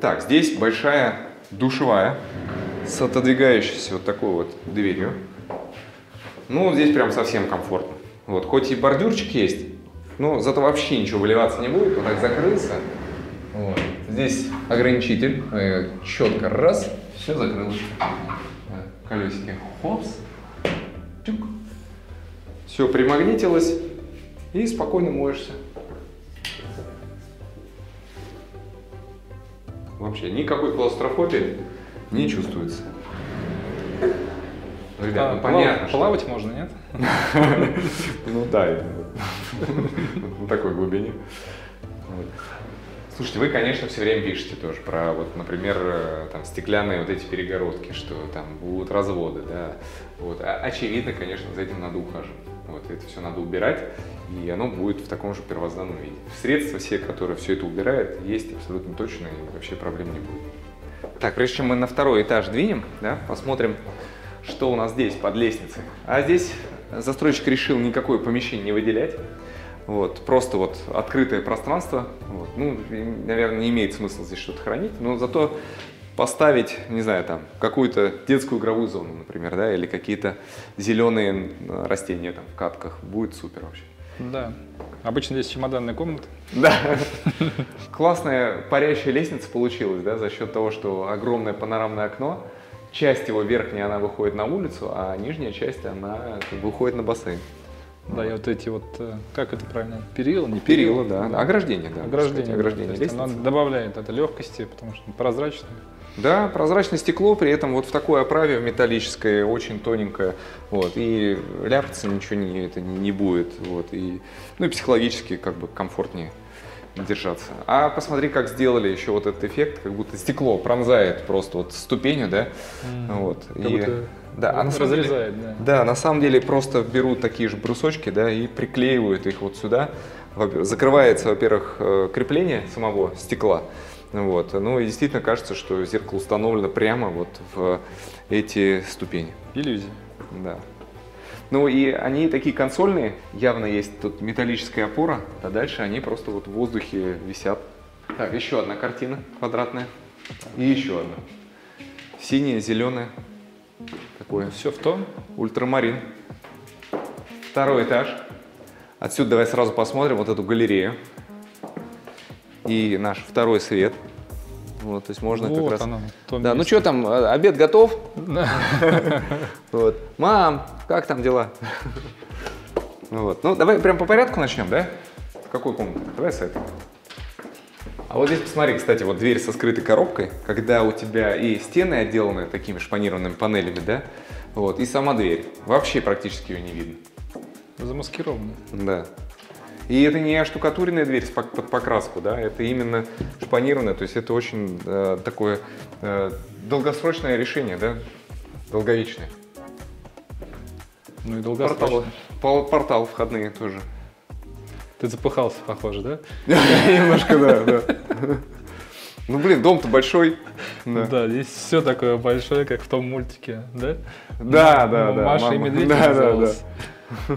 Так, здесь большая душевая с отодвигающейся вот такой вот дверью. Ну, здесь прям совсем комфортно. Вот, хоть и бордюрчик есть, но зато вообще ничего выливаться не будет. Вот так закрылся. Вот. Здесь ограничитель. Э, Четко раз, все закрылось. Колесики. Хопс. Все примагнитилось. и спокойно моешься. Вообще никакой клаустрофобии не чувствуется. Ну, Ребят, ну А, понятно, плав- что- Плавать можно, нет? Ну да, на такой глубине. Слушайте, вы, конечно, все время пишете тоже про, вот, например, э, там, стеклянные вот эти перегородки, что там будут разводы, да. Вот. А- очевидно, конечно, за этим надо ухаживать. Вот, это все надо убирать, и оно будет в таком же первозданном виде. Средства все, которые все это убирают, есть абсолютно точно, и вообще проблем не будет. Так, прежде чем мы на второй этаж двинем, да, посмотрим, что у нас здесь под лестницей. А здесь застройщик решил никакое помещение не выделять. Вот, просто вот открытое пространство. Вот. Ну, наверное, не имеет смысла здесь что-то хранить, но зато поставить, не знаю, там, какую-то детскую игровую зону, например, да, или какие-то зеленые растения там в катках. Будет супер вообще. Да. Обычно здесь чемоданная комната. Да. Классная парящая лестница получилась, да, за счет того, что огромное панорамное окно. Часть его верхняя, она выходит на улицу, а нижняя часть, она как бы выходит на бассейн. Да, и вот эти вот, э, как это правильно, перила, не Перила, да. Ограждение, да. Ограждение. кстати, ограждение есть лестницы. Оно добавляет это легкости, потому что прозрачно. Да, прозрачное стекло, при этом вот в такой оправе металлическое, очень тоненькое, вот, и ляпаться ничего не, это не, будет, вот, и, ну и психологически как бы комфортнее держаться. А посмотри, как сделали еще вот этот эффект, как будто стекло пронзает просто вот ступенью, да, вот, Как и- будто да, а на самом деле- разрезает, да. Да, на самом деле просто берут такие же брусочки, да, и приклеивают их вот сюда. Закрывается, во-первых, э, крепление самого стекла. Вот. Ну и действительно кажется, что зеркало установлено прямо вот в эти ступени. Иллюзия. Да. Ну и они такие консольные, явно есть тут металлическая опора, а дальше они просто вот в воздухе висят. Так, еще одна картина квадратная. И еще одна. Синяя, зеленая. Такое Все в том. Ультрамарин. Второй этаж. Отсюда давай сразу посмотрим вот эту галерею. И наш второй свет. Вот, то есть можно вот как раз... том Да, ну месте. что там, э, обед готов? Вот. Мам, как там дела? Вот. Ну, давай прям по порядку начнем, да? С какой комнаты? Давай с этой. А вот здесь посмотри, кстати, вот дверь со скрытой коробкой, когда у тебя и стены отделаны такими шпанированными панелями, да? Вот, и сама дверь. Вообще практически ее не видно. Замаскировано. Да. И это не оштукатуренная дверь под покраску, да, это именно шпанированная, то есть это очень э, такое э, долгосрочное решение, да, долговечное. Ну и Порталы. долгосрочно. Пол- Портал входные тоже. Ты запыхался, похоже, да? Немножко, да, да. Ну, блин, дом-то большой. Да, Да, здесь все такое большое, как в том мультике, да? да, да. да, Маша и медведь Да, да, да.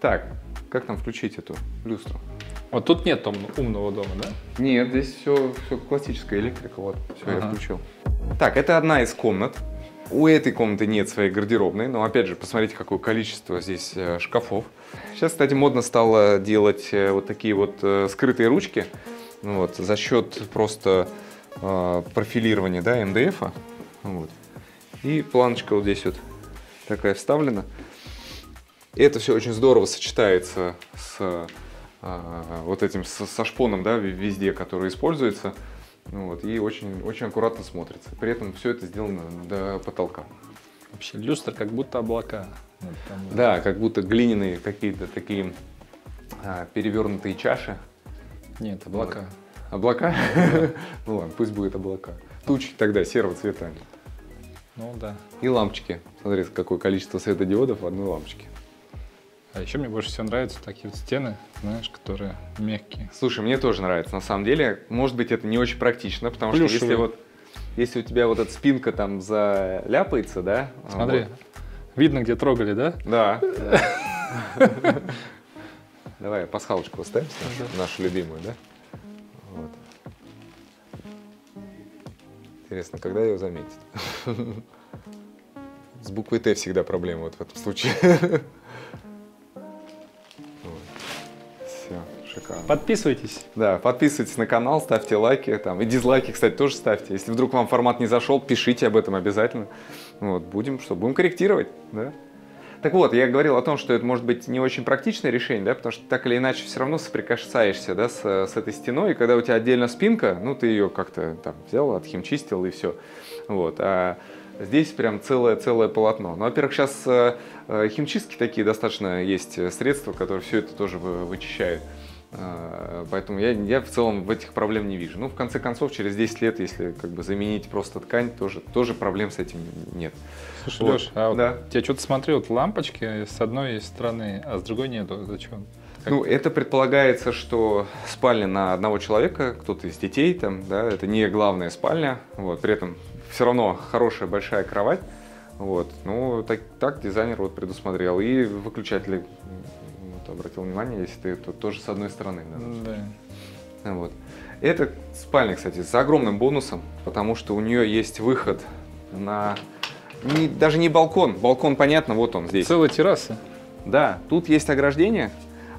Так, как там включить эту люстру? Вот тут нет ум- умного дома, да? Нет, здесь все, все классическая электрика, вот, все, я Ага. включил. Так, это одна из комнат. У этой комнаты нет своей гардеробной, но опять же, посмотрите, какое количество здесь э, шкафов. Сейчас, кстати, модно стало делать э, вот такие вот э, скрытые ручки, ну вот, за счет просто профилирования, да, МДФа. Вот. И планочка вот здесь вот такая вставлена. И это все очень здорово сочетается с а, вот этим со, со шпоном, да, везде, который используется. Ну вот, и очень, очень аккуратно смотрится. При этом все это сделано до потолка. Вообще люстра как будто облака. Вот там вот. Да, как будто глиняные какие-то такие а, перевернутые чаши. Нет, облака. Облака? Ну ладно, пусть будет облака. Тучи тогда серого цвета. Ну да. И лампочки. Смотри, какое количество светодиодов в одной лампочке. А еще мне больше всего нравятся такие вот стены, знаешь, которые мягкие. Слушай, мне тоже нравится. На самом деле, может быть, это не очень практично, потому что если Плюшевые. вот если у тебя вот эта спинка там заляпается, да? Смотри, вот, видно, где трогали, да? Да. Давай пасхалочку оставим, нашу любимую, да? Интересно, когда ее заметит? С буквой Т всегда проблема вот в этом случае. шикарно. Подписывайтесь. Да, подписывайтесь на канал, ставьте лайки там. И дизлайки, кстати, тоже ставьте. Если вдруг вам формат не зашел, пишите об этом обязательно. Вот, будем, что, будем корректировать, да? Так вот, я говорил о том, что это может быть не очень практичное решение, да, потому что так или иначе все равно соприкасаешься, да, с, с этой стеной, и когда у тебя отдельно спинка, ну, ты ее как-то там взял, отхимчистил и все. Вот. А здесь прям целое-целое полотно. Ну, во-первых, сейчас э, э, химчистки такие достаточно есть средства, которые все это тоже вы, вычищают. Э, Поэтому я, я в целом в этих проблем не вижу. Ну, в конце концов, через 10 лет, если как бы заменить просто ткань, тоже, тоже проблем с этим нет. Слушай, Вот. Леш, а вот Да. я что-то смотрю, вот лампочки с одной стороны, а с другой нету. Зачем? Как- Ну, это предполагается, что спальня на одного человека, кто-то из детей, там, да, это не главная спальня, вот, при этом все равно хорошая большая кровать, вот, ну, так, так дизайнер вот предусмотрел, и выключатели, обратил внимание, если ты, то тоже с одной стороны, да. Да. Вот. Это спальня, кстати, с огромным бонусом, потому что у нее есть выход на не- даже не балкон, балкон понятно, вот он здесь. Целая терраса. Да, тут есть ограждение.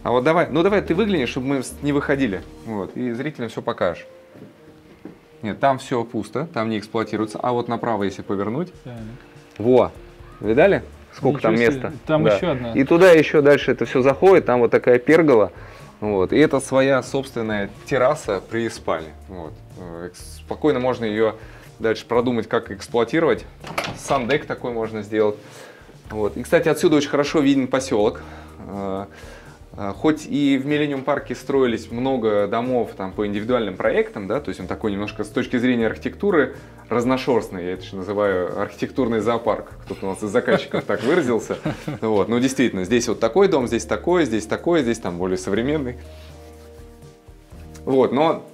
А вот давай, ну давай ты выглянешь, чтобы мы не выходили. Вот, и зрителям все покажешь. Нет, там все пусто, там не эксплуатируется. А вот направо, если повернуть. Во, видали? Сколько там себе, места? там Да. еще одна. И туда еще дальше это все заходит, там вот такая пергола. Вот. И это своя собственная терраса при спальне. Вот. Э, Спокойно можно ее дальше продумать, как эксплуатировать. Сандек такой можно сделать. Вот. И, кстати, отсюда очень хорошо виден поселок. Э, Хоть и в Миллениум парке строились много домов там, по индивидуальным проектам, да, то есть он такой немножко с точки зрения архитектуры разношерстный, я это еще называю архитектурный зоопарк. Кто-то у нас из заказчиков так выразился. Вот. Ну, действительно, здесь вот такой дом, здесь такой, здесь такой, здесь там более современный. Вот, но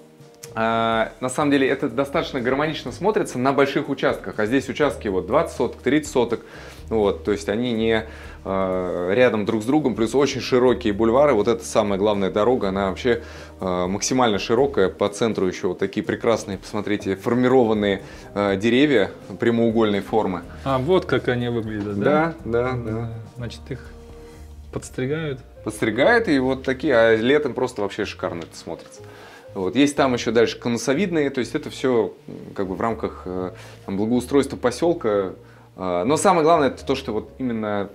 а, на самом деле это достаточно гармонично смотрится на больших участках, а здесь участки вот 20 соток, 30 соток, вот, то есть они не а, рядом друг с другом, плюс очень широкие бульвары, вот это самая главная дорога, она вообще а, максимально широкая, по центру еще вот такие прекрасные, посмотрите, формированные а, деревья прямоугольной формы. А, вот как они выглядят, да? Да, да, да. Значит, их подстригают. подстригает, и вот такие, а летом просто вообще шикарно это смотрится. Вот. Есть там еще дальше конусовидные, то есть это все как бы в рамках э, там, благоустройства поселка. Э, Но самое главное это то, что вот именно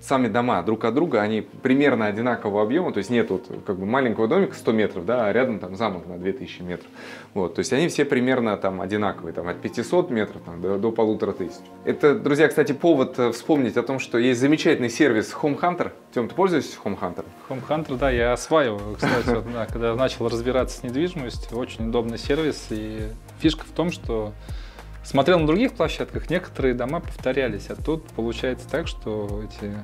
сами дома друг от друга, они примерно одинакового объема, то есть нет вот как бы маленького домика 100 метров, да, а рядом там замок на 2000 метров. Вот, то есть они все примерно там одинаковые, там от 500 метров там, до, до полутора тысяч. Это, друзья, кстати, повод э, вспомнить о том, что есть замечательный сервис Home Hunter. Тем, ты пользуешься Home Hunter? Home Hunter, да, я осваиваю, кстати, когда начал разбираться с недвижимостью, очень удобный сервис. И фишка в том, что смотрел на других площадках, некоторые дома повторялись, а тут получается так, что эти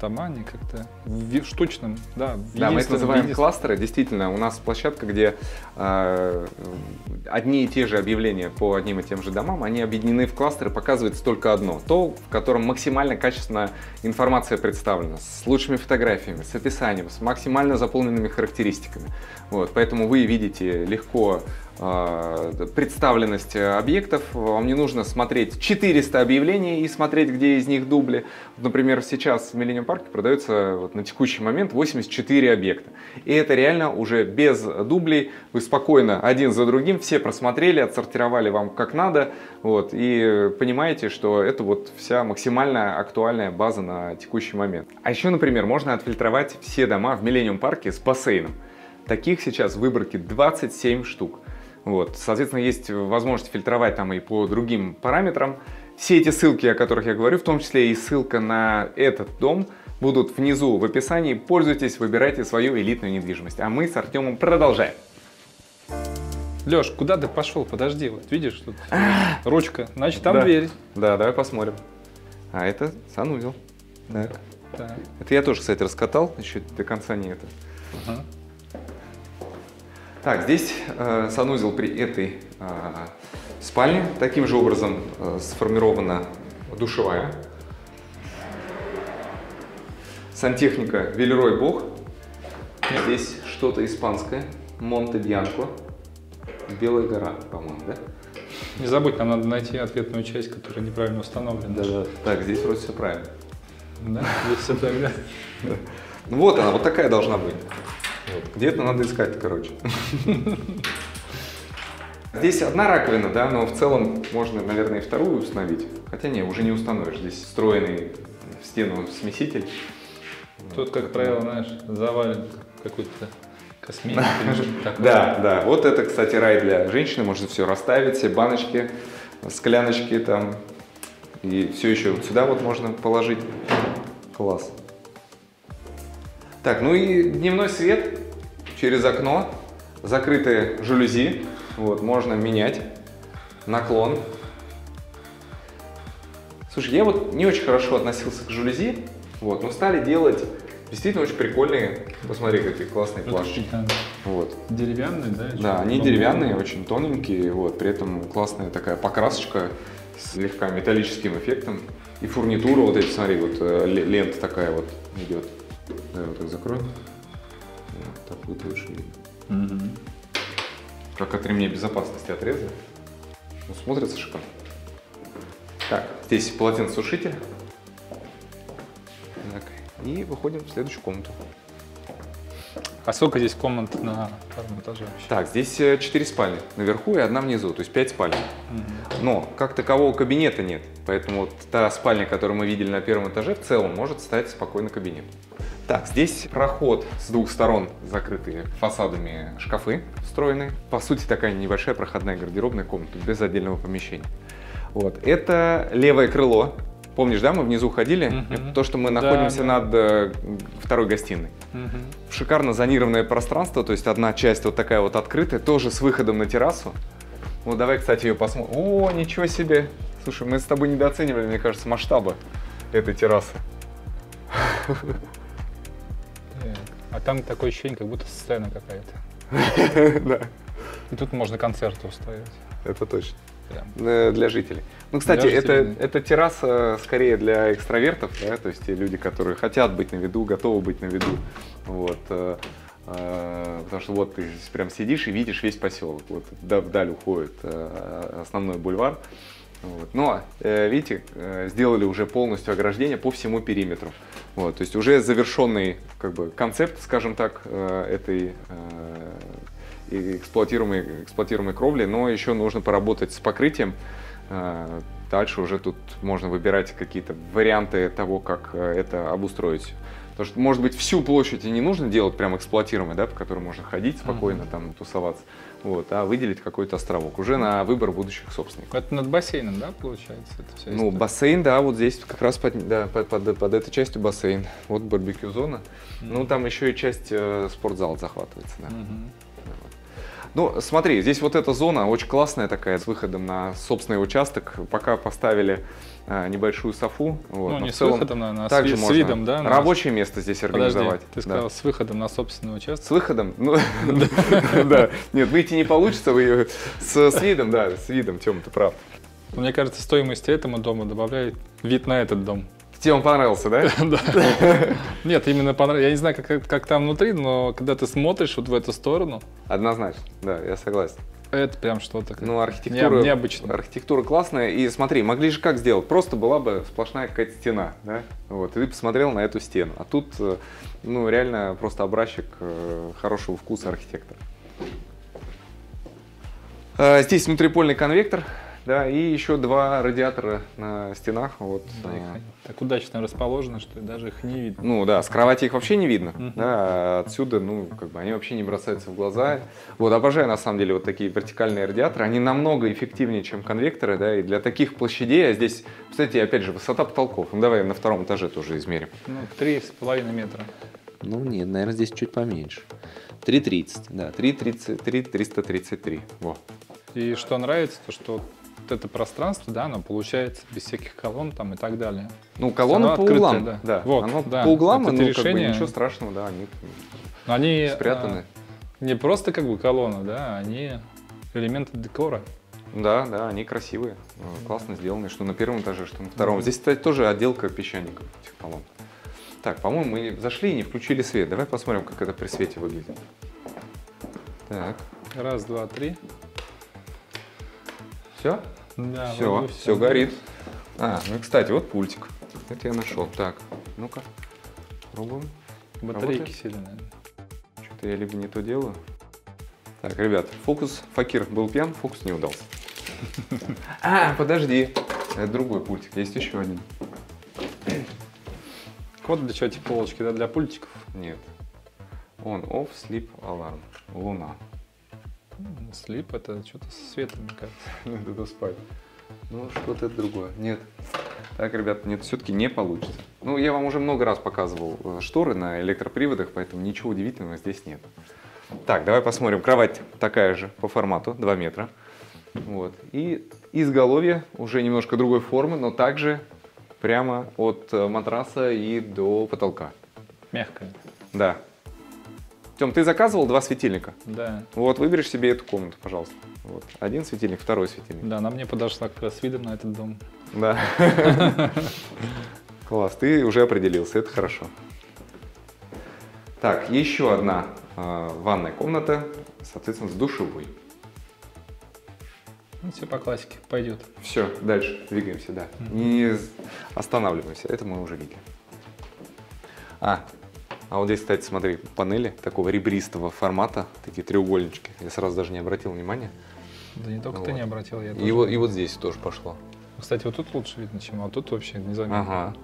дома, они как-то в штучном, да, в Да, мы это называем виде. кластеры. Действительно, у нас площадка, где э, одни и те же объявления по одним и тем же домам, они объединены в кластеры, показывается только одно. То, в котором максимально качественно информация представлена, с лучшими фотографиями, с описанием, с максимально заполненными характеристиками. Вот, поэтому вы видите легко представленность э, объектов. Вам не нужно смотреть 400 объявлений и смотреть, где из них дубли. Например, сейчас в Миллениум парке продается вот на текущий момент 84 объекта. И это реально уже без дублей. Вы спокойно один за другим все просмотрели, отсортировали вам как надо. Вот, и понимаете, что это вот вся максимально актуальная база на текущий момент. А еще, например, можно отфильтровать все дома в Миллениум парке с бассейном. Таких сейчас в выборке 27 штук. Вот. Соответственно, есть возможность фильтровать там и по другим параметрам. Все эти ссылки, о которых я говорю, в том числе и ссылка на этот дом, будут внизу в описании. Пользуйтесь, выбирайте свою элитную недвижимость. А мы с Артемом продолжаем. Леш, куда ты пошел? Подожди, вот видишь, тут ручка, значит там Да. дверь. Да, давай посмотрим. А это санузел. Так. Так, Это я тоже, кстати, раскатал, еще до конца не это. ага. Так, здесь э, санузел при этой э, спальне. Таким же образом э, сформирована душевая. Сантехника Велерой Бог. Здесь что-то испанское. Монте Бьянко. Белая гора, по-моему, да? Не забудь, нам надо найти ответную часть, которая неправильно установлена. Да. Так, здесь вроде все правильно. Да, здесь все да? Ну вот она, вот такая должна быть. Вот. Где-то надо искать, короче. Здесь одна раковина, да, но в целом можно, наверное, и вторую установить. Хотя не, уже не установишь. Здесь встроенный в стену смеситель. Тут, как правило, знаешь, завален какой-то такое. Да, да. Вот это, кстати, рай для женщины. Можно все расставить, все баночки, скляночки там. И все еще вот сюда вот можно положить. Класс. Так, ну и дневной свет через окно. Закрытые жалюзи. Вот, можно менять. Наклон. Слушай, я вот не очень хорошо относился к жалюзи. Вот, но стали делать действительно очень прикольные. Посмотри, какие классные Это плашки. Вот. Деревянные, да? Да, они деревянные, очень тоненькие, вот, при этом классная такая покрасочка с слегка металлическим эффектом. И фурнитура, вот эти, смотри, вот э, ле- лента такая вот идет. Да, вот так закроем. Вот, так будет лучше видно. Мгм. Как от ремней безопасности отрезали. Ну, смотрится шикарно. Так, здесь полотенцесушитель. Так, и выходим в следующую комнату. А сколько здесь комнат на втором этаже вообще? Так, здесь э, четыре спальни наверху и одна внизу, то есть пять спален. Мгм. Но как такового кабинета нет, поэтому вот та спальня, которую мы видели на первом этаже, в целом может стать спокойно кабинетом. Так, здесь проход с двух сторон, закрытые фасадами шкафы встроенные. По сути, такая небольшая проходная гардеробная комната, без отдельного помещения. Вот, это левое крыло. Помнишь, да, мы внизу ходили? Это то, что мы Да, находимся да. над э, второй гостиной Мгм. шикарно зонированное пространство, то есть одна часть вот такая вот открытая, тоже с выходом на террасу. Вот давай, кстати, ее посмотрим. О, ничего себе! Слушай, мы с тобой недооценивали, мне кажется, масштаба этой террасы. А там такое ощущение, как будто сцена какая-то. Да, И тут можно концерты устраивать. это точно. Э, Для жителей. Ну, кстати, Для это, жителей. это терраса скорее для экстравертов, да, то есть те люди, которые хотят быть на виду, готовы быть на виду. Вот. э, э, Потому что вот ты прям сидишь и видишь весь поселок. Вот да- вдаль уходит э, основной бульвар. Вот. Но, э, видите, э, сделали уже полностью ограждение по всему периметру. Вот, то есть уже завершенный как бы, концепт, скажем так, э, этой э, эксплуатируемой, эксплуатируемой кровли, но еще нужно поработать с покрытием. Э, Дальше уже тут можно выбирать какие-то варианты того, как э, это обустроить. Потому что, может быть, всю площадь и не нужно делать прям эксплуатируемой, да, по которой можно ходить спокойно, там, тусоваться, вот, а выделить какой-то островок уже на выбор будущих собственников. Это над бассейном, да, получается? Это вся Ну, история? бассейн, да, вот здесь как раз под, да, под, под- под этой частью бассейн. Вот барбекю-зона. Ну, там еще и часть э, спортзала захватывается, да. Мгм. Ну, смотри, здесь вот эта зона очень классная такая, с выходом на собственный участок. Пока поставили э, небольшую софу. Вот, Ну, не в с целом выходом, наверное, а с, также с можно видом, да? Рабочее место здесь Подожди, организовать. ты да. сказал с выходом на собственный С участок. выходом? Ну, да. Нет, выйти не получится, вы с с видом, да, с видом, Тёма, ты прав. Мне кажется, стоимость этому дому добавляет вид на этот дом. Тебе он понравился, да? Нет, именно понравилось. Я не знаю, как, как там внутри, но когда ты смотришь вот в эту сторону, Однозначно, да, я согласен. это прям что-то Ну, архитектура, необ- необычно. архитектура классная. И смотри, могли же как сделать? Просто была бы сплошная какая-то стена, да? Вот, и ты посмотрел на эту стену. А тут, э, ну, реально просто образчик э, хорошего вкуса архитектора. Э, Здесь внутрипольный конвектор, да, и еще два радиатора на стенах. Вот, Да, э, их так удачно расположены, что даже их не видно. ну да, с кровати их вообще не видно. Да, а отсюда, ну, как бы они вообще не бросаются в глаза. Вот, обожаю на самом деле вот такие вертикальные радиаторы. Они намного эффективнее, чем конвекторы, да, и для таких площадей, а здесь, кстати, опять же, высота потолков. Ну, давай на втором этаже тоже измерим. Ну, три с половиной метра. Ну нет, наверное, здесь чуть поменьше. 3.30, да. 333, 333. Во. И что нравится, то что вот это пространство, да, оно получается без всяких колонн там и так далее. Ну, колонны Оно по открытое, углам. да. Да, Вот, оно да. по углам, Это ну, как бы решение- ничего страшного, да, они Но они спрятаны. а, не просто как бы колонна, да, они элементы декора. Да, да, они красивые, э, классно сделаны, что на первом этаже, что на втором. Здесь, кстати, тоже отделка песчаников этих колонн. Так, по-моему, мы зашли и не включили свет. Давай посмотрим, как это при свете выглядит. Так, Раз, два, три. все? Да, все, все горит. А, ну кстати, вот пультик. Это я нашел. Так, ну-ка, пробуем. Батарейки наверное. Что-то я либо не то делаю. Так, ребят, фокус, Факир был пьян, фокус не удался. А, подожди. Это другой пультик, есть еще один. Вот для чего эти полочки, да, для пультиков. Нет. On, off, sleep, alarm. Луна. Слип это что-то со светом, мне кажется. Нет, это спать. Ну, что-то это другое. Нет. Так, ребят, нет, все-таки не получится. Ну, я вам уже много раз показывал э, шторы на электроприводах, поэтому ничего удивительного здесь нет. Так, давай посмотрим. Кровать такая же по формату, 2 метра. Вот. И изголовье уже немножко другой формы, но также прямо от э, матраса и до потолка. Мягкая. Да. Тем, ты заказывал два светильника? Да. Вот, выберешь себе эту комнату, пожалуйста. Вот. Один светильник, второй светильник. Да, она мне подошла как раз с видом на этот дом. Да. Класс, ты уже определился, это хорошо. Так, еще одна э, ванная комната, соответственно, с душевой. Ну, все по классике, пойдет. Все, дальше двигаемся, да. Не останавливаемся, это мы уже видели. А, а вот здесь, кстати, смотри, панели такого ребристого формата, такие треугольнички. Я сразу даже не обратил внимания. Да не только Ну ты вот. не обратил, я И тоже. вот, и вот здесь тоже пошло. Кстати, вот тут лучше видно, чем, а вот тут вообще не заметно. Ага.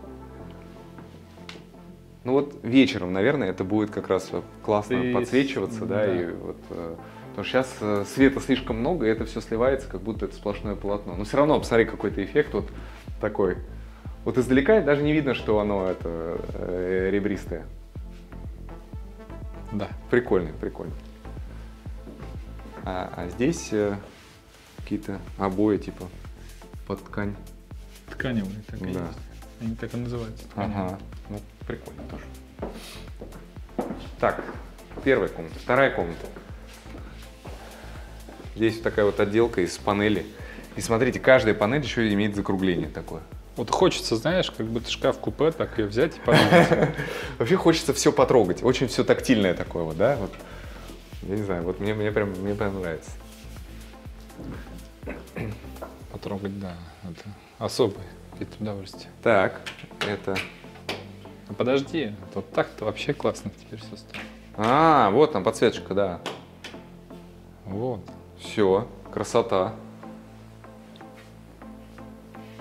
Ну вот вечером, наверное, это будет как раз вот классно Ты- подсвечиваться, да, да. и вот, э, потому что сейчас света слишком много, и это все сливается, как будто это сплошное полотно. Но все равно, посмотри, какой-то эффект вот такой. Вот издалека даже не видно, что оно это э, ребристое. Да. Прикольно, прикольно. А, а здесь э, какие-то обои типа под ткань. Тканевые так и Да. есть. Они так и называются. тканевые. Ага, ну прикольно тоже. Так, первая комната, вторая комната. Здесь вот такая вот отделка из панели. И смотрите, каждая панель еще имеет закругление такое. Вот хочется, знаешь, как будто шкаф-купе, так ее взять и подумать. Вообще хочется все потрогать. Очень все тактильное такое вот, да? Вот. Я не знаю, вот мне, мне, прям, мне прям нравится. Потрогать, да. Это особое какие-то удовольствие. Так, это... А подожди, вот так-то вообще классно теперь все стало. А, вот там подсветочка, да. Вот. Все, красота.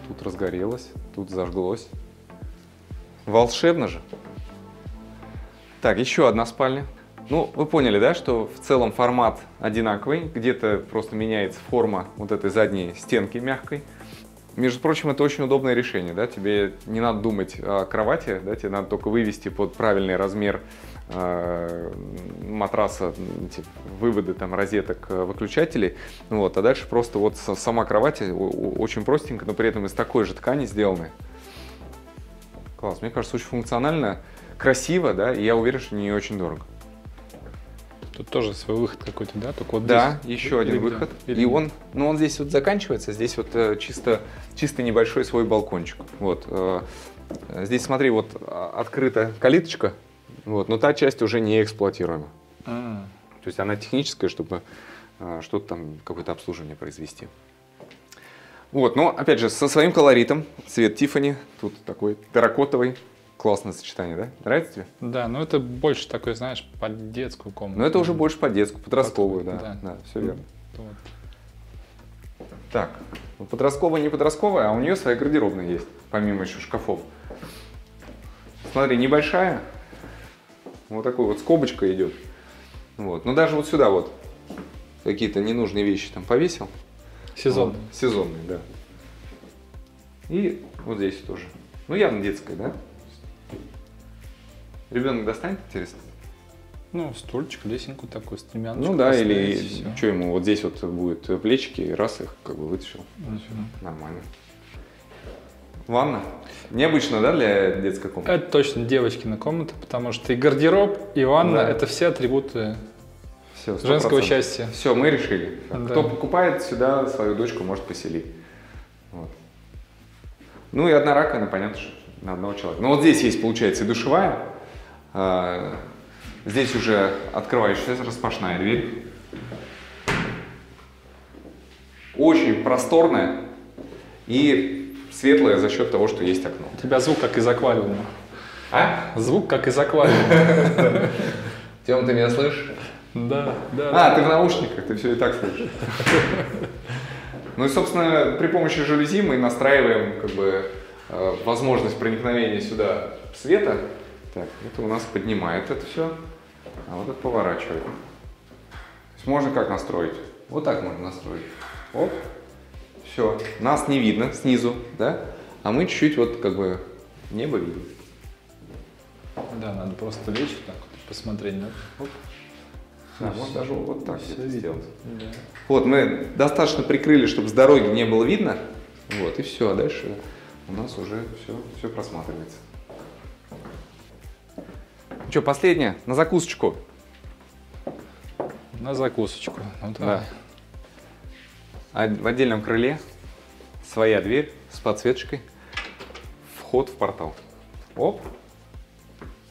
Тут разгорелось, тут зажглось. Волшебно же. Так, еще одна спальня. Ну, вы поняли, да, что в целом формат одинаковый. Где-то просто меняется форма вот этой задней стенки мягкой. Между прочим, это очень удобное решение, да, тебе не надо думать о кровати, да, тебе надо только вывести под правильный размер э, матраса эти выводы там розеток э, выключателей, вот, а дальше просто вот сама кровать э, очень простенькая, но при этом из такой же ткани сделаны. Класс, мне кажется, очень функционально, красиво, да, и я уверен, что не очень дорого. Тут тоже свой выход какой-то, да? Только вот Да, здесь. еще один Или выход. Или И он, ну он здесь вот заканчивается, здесь вот э, чисто, чисто небольшой свой балкончик. Вот. э, Здесь, смотри, вот а, открыта калиточка, вот, но та часть уже не эксплуатируема. А, То есть она техническая, чтобы э, что-то там, какое-то обслуживание произвести. Вот, но опять же, со своим колоритом, цвет Тифани, тут такой терракотовый, классное сочетание, да? Нравится тебе? Да, ну это больше такой, знаешь, под детскую комнату. Но это уже больше по детскую, подростковую, да, Да. да, все верно. Вот. Так, ну, подростковая не подростковая, а у нее своя гардеробная есть, помимо еще шкафов. Смотри, небольшая, вот такой вот скобочка идет. Вот. Но даже вот сюда вот какие-то ненужные вещи там повесил. Сезон. Вот, сезонные, да. И вот здесь тоже. Ну, явно детская, да? Ребенок достанет, интересно? Ну, стульчик, лесенку такую, стремяночку. Ну да, или что ему, вот здесь вот будет плечики, и раз их как бы вытащил. Мгм. Нормально. Ванна. Необычно, да, для детской комнаты? Это точно девочкина комната, потому что и гардероб, и ванна Да. это все атрибуты Все, женского счастья. Все, мы решили. Да. Кто покупает сюда свою дочку, может поселить. Вот. Ну и одна раковина, понятно, что на одного человека. Но вот здесь есть, получается, и душевая. А, Здесь уже открывающаяся распашная дверь. Очень просторная и светлая за счет того, что есть окно. У тебя звук как из аквариума. А? Звук как из аквариума. Тем, ты меня слышишь? Да, да. А, ты в наушниках, ты все и так слышишь. Ну и, собственно, при помощи жалюзи мы настраиваем как бы э, возможность проникновения сюда света. Так, это у нас поднимает это все, а вот это поворачивает. То есть можно как настроить? Вот так можно настроить. Оп. Все. Нас не видно снизу, да? А мы чуть-чуть вот как бы небо видим. Да, надо просто лечь вот так вот, посмотреть, да? Оп. Да, можно даже вот так видно. сделать. Да. Вот, мы достаточно прикрыли, чтобы с дороги не было видно. Вот, и все, а дальше у нас уже все, все просматривается. Что, последнее, на закусочку. На закусочку. Ну, давай. А в отдельном крыле своя дверь с подсветочкой. Вход в портал. Оп.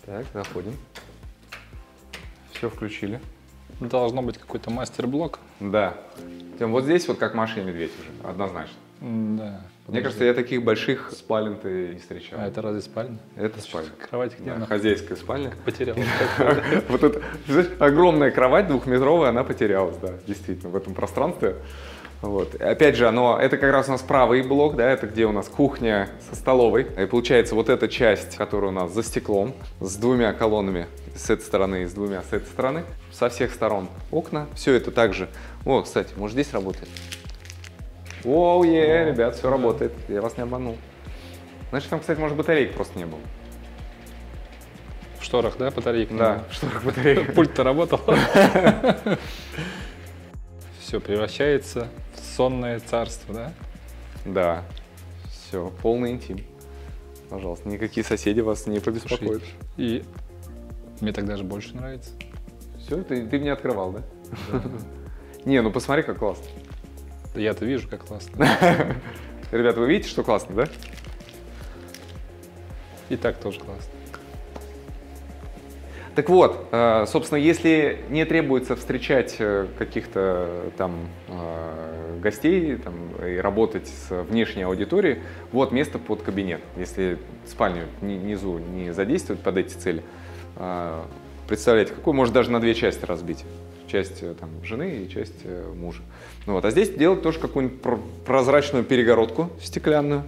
Так, заходим. Все включили. Должно быть какой-то мастер-блок. Да. Тем вот здесь вот как Маша и Медведь уже, однозначно. Да. Мне кажется, я таких больших спален ты не встречал. А это разве спальня? Это спальня. Кровать где Да, она? хозяйская спальня. Потерял. Вот знаешь, огромная кровать двухметровая, она потерялась, да, действительно, в этом пространстве. Вот. Опять же, оно, это как раз у нас правый блок, да, это где у нас кухня со столовой. И получается вот эта часть, которая у нас за стеклом, с двумя колоннами с этой стороны и с двумя с этой стороны. Со всех сторон окна. Все это также. О, кстати, может здесь работает? Оу, е, ребят, все работает. Я вас не обманул. Значит, там, кстати, может батарейки просто не было. В шторах, да, батарейка? не Да, было? что батарейка. Пульт-то работал. Все превращается в сонное царство, да? Да. Все, полный интим. Пожалуйста, никакие соседи вас не побеспокоят. И мне так даже больше нравится. Все, ты, ты мне открывал, да? Не, ну посмотри, как классно. Я-то вижу, как классно. Ребята, вы видите, что классно, да? И так тоже классно. Так вот, э, собственно, если не требуется встречать э, каких-то там э, гостей там, и работать с внешней аудиторией, вот место под кабинет. Если спальню ни- внизу не задействовать под эти цели, представляете, какой может даже на две части разбить. Часть э, там, жены и часть э, мужа. Ну, вот. А здесь делать тоже какую-нибудь пр- прозрачную перегородку стеклянную,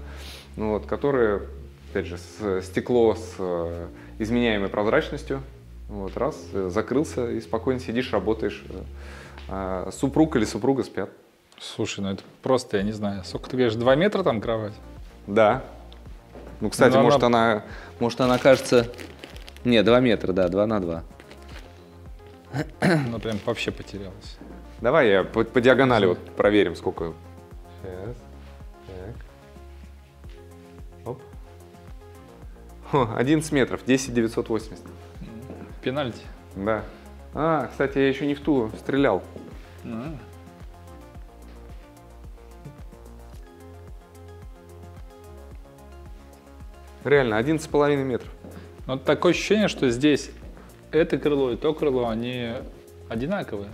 ну, вот, которая, опять же, с- стекло с э, изменяемой прозрачностью, вот, раз, закрылся и спокойно сидишь, работаешь. а супруг или супруга спят. Слушай, ну это просто, я не знаю, сколько ты говоришь, 2 метра там кровать? Да. Ну, кстати, Ну, может, она- она... Может, она кажется... Не, 2 метра, да, 2 на 2. Ну прям вообще потерялась. Давай я по, по диагонали вот проверим, сколько. Сейчас. Так. Оп. О, 11 метров, 10 980. Пенальти. Да. А, кстати, я еще не в ту стрелял. А, Реально, 11,5 метров. Ну такое ощущение, что здесь это крыло и то крыло, они одинаковые.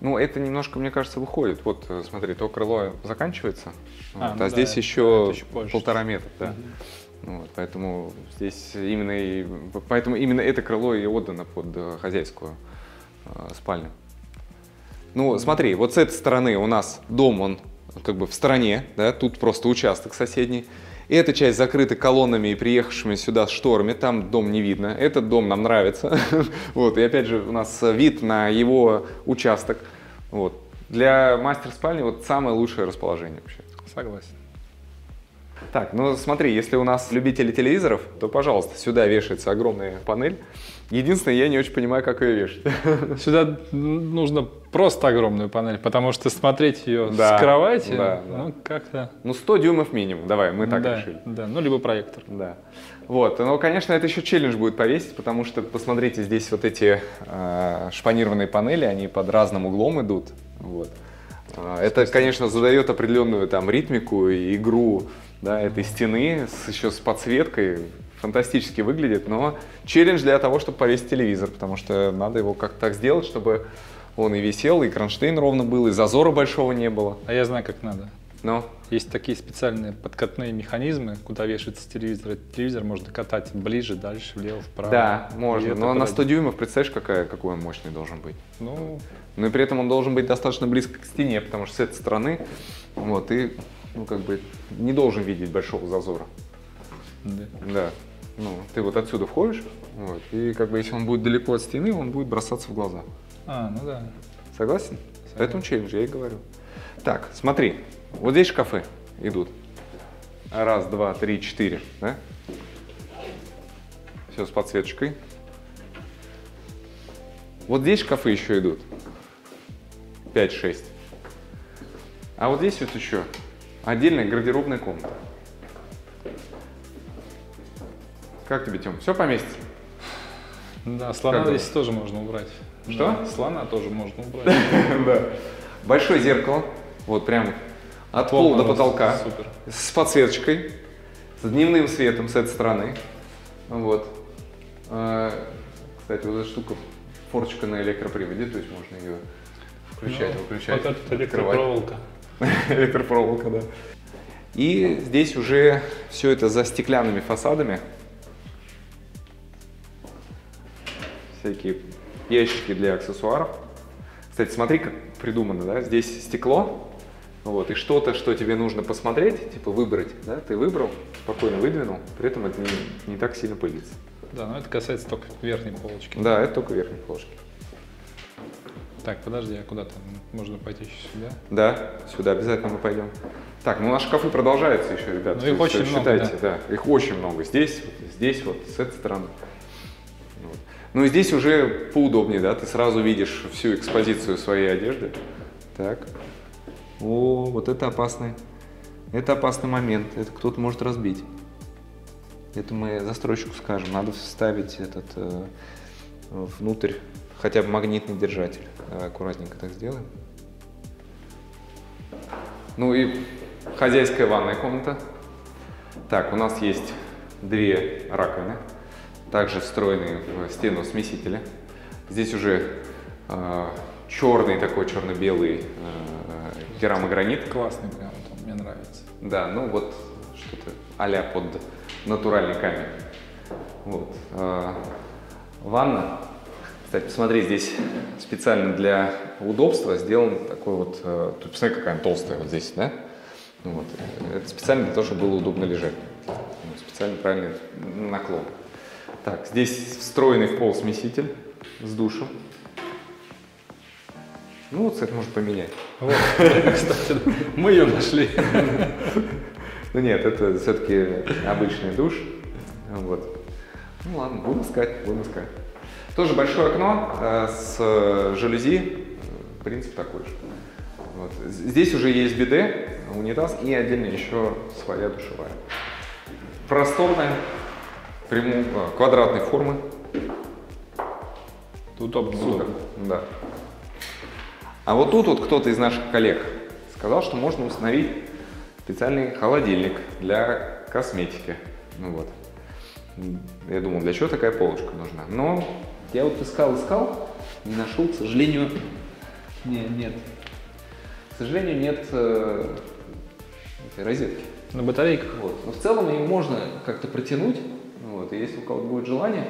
Ну, это немножко, мне кажется, выходит. Вот, э, смотри, то крыло заканчивается, А, вот, а, ну да, здесь это- еще это еще полтора метра, да. Ну Вот, поэтому здесь именно и, поэтому именно это крыло и отдано под э, хозяйскую э, спальню. Ну, смотри, вот с этой стороны у нас дом, он как бы в стороне, да, тут просто участок соседний. Эта часть закрыта колоннами и приехавшими сюда шторами, там дом не видно. Этот дом нам нравится. Вот, и опять же у нас вид на его участок. Вот. Для мастер-спальни вот самое лучшее расположение вообще. Согласен. Так, ну смотри, если у нас любители телевизоров, то, пожалуйста, сюда вешается огромная панель. Единственное, я не очень понимаю, как ее вешать. Сюда нужно просто огромную панель, потому что смотреть ее Да, с кровати, да, да. ну как-то... Ну, 100 дюймов минимум, давай, мы так да, решили. Да, ну либо проектор. Да. Вот, но, конечно, это еще челлендж будет повесить, потому что, посмотрите, здесь вот эти э, шпанированные панели, они под разным углом идут. Вот. А, Это, конечно, задает определенную там ритмику и игру да, этой стены с, еще с подсветкой. Фантастически выглядит, но челлендж для того, чтобы повесить телевизор, потому что надо его как-то так сделать, чтобы он и висел, и кронштейн ровно был, и зазора большого не было. А я знаю, как надо. Но Есть такие специальные подкатные механизмы, куда вешается телевизор. Этот телевизор можно катать ближе, дальше, влево, вправо. да, И можно. Но на подойдет. 100 дюймов, представляешь, какая, какой он мощный должен быть. Ну, Но и при этом он должен быть достаточно близко к стене, потому что с этой стороны вот, ты ну, как бы не должен видеть большого зазора. да. Да. Ну, ты вот отсюда входишь, вот, и как бы если он будет далеко от стены, он будет бросаться в глаза. А, ну да. Согласен? Поэтому челлендж, я и говорю. Так, смотри, вот здесь шкафы идут. Раз, два, три, четыре, да? Все с подсветочкой. Вот здесь шкафы еще идут. 5-6. А вот здесь вот еще отдельная гардеробная комната. Как тебе, Тем? Все поместится? Да, слона Как здесь тоже можно убрать. Что? Да, слона тоже можно убрать. Да. Большое зеркало. Вот прям от пола до потолка. Супер. С подсветочкой. С дневным светом с этой стороны. Вот. А, Кстати, вот эта штука, форчика на электроприводе, то есть можно ее включать, Ну, выключать. Вот это открывать. электропроволока. Электропроволока, да. И здесь уже все это за стеклянными фасадами. Всякие ящики для аксессуаров. Кстати, смотри, как придумано, да? Здесь стекло, вот, и что-то, что тебе нужно посмотреть, типа выбрать, да? Ты выбрал, спокойно выдвинул, при этом это не, не так сильно пылится. Да, но это касается только верхней полочки. Да, это только верхние полочки. Так, подожди, а куда там? Можно пойти еще сюда? Да, сюда обязательно мы пойдем. Так, ну у нас шкафы продолжаются еще, ребят. Ну, их очень всё много, считайте, да. Их очень много. Здесь, вот, здесь вот, с этой стороны. Вот. Ну и здесь уже поудобнее, да, ты сразу видишь всю экспозицию своей одежды. Так. О, вот это опасный. Это опасный момент. Это кто-то может разбить. Это мы застройщику скажем. Надо вставить этот э, внутрь хотя бы магнитный держатель. Давай аккуратненько так сделаем. Ну и хозяйская ванная комната. Так, у нас есть две раковины, также встроенные в стену смесители. Здесь уже э, черный такой черно-белый э, керамогранит. Классный прям, вот он, мне нравится. Да, ну вот что-то а под натуральный камень. Вот. э, Ванна. Кстати, посмотри, здесь специально для удобства сделан такой вот, э, тут посмотри, какая она толстая вот здесь, да? Ну Вот. Это специально для того, чтобы было удобно лежать. Вот, Специально правильный наклон. Так, здесь встроенный в пол смеситель с душем. Ну вот, кстати, можно поменять. Вот, кстати, мы ее нашли. Ну нет, это все-таки обычный душ. Вот. Ну ладно, будем искать, будем искать. Тоже большое окно э, с э, жалюзи. Принцип такой же. Вот. Здесь уже есть биде, унитаз и отдельно еще своя душевая. Просторная, пряму, э, квадратной формы. Супер. удобно. Да. А вот тут вот кто-то из наших коллег сказал, что можно установить специальный холодильник для косметики. Ну вот. Я думал, для чего такая полочка нужна? Но я вот искал, искал, не нашел, к сожалению, не, нет. К сожалению, нет э, этой розетки. На батарейках. Вот. Но в целом ее можно как-то протянуть. Вот. И если у кого-то будет желание,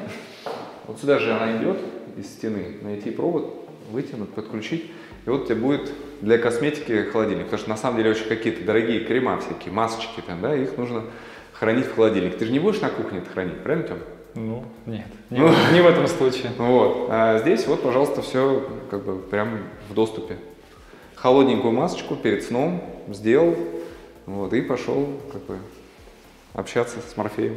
вот сюда же она идет из стены, найти провод, вытянуть, подключить. И вот у тебя будет для косметики холодильник. Потому что на самом деле очень какие-то дорогие крема всякие, масочки там, да, их нужно хранить в холодильник. Ты же не будешь на кухне это хранить, правильно, Тём? Ну, нет, не, Ну. в- не в этом случае. Вот. А здесь вот, пожалуйста, все как бы прям в доступе. Холодненькую масочку перед сном сделал, вот, и пошел как бы общаться с Морфеем.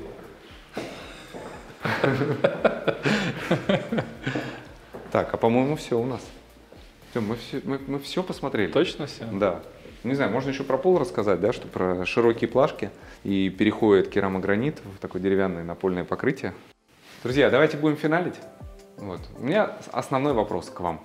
Так, а по-моему все у нас. Всё, мы все, мы, мы все посмотрели. Точно все? Да. Не знаю, можно еще про пол рассказать, да, что про широкие плашки и переходит керамогранит в такое деревянное напольное покрытие. Друзья, давайте будем финалить. Вот. У меня основной вопрос к вам.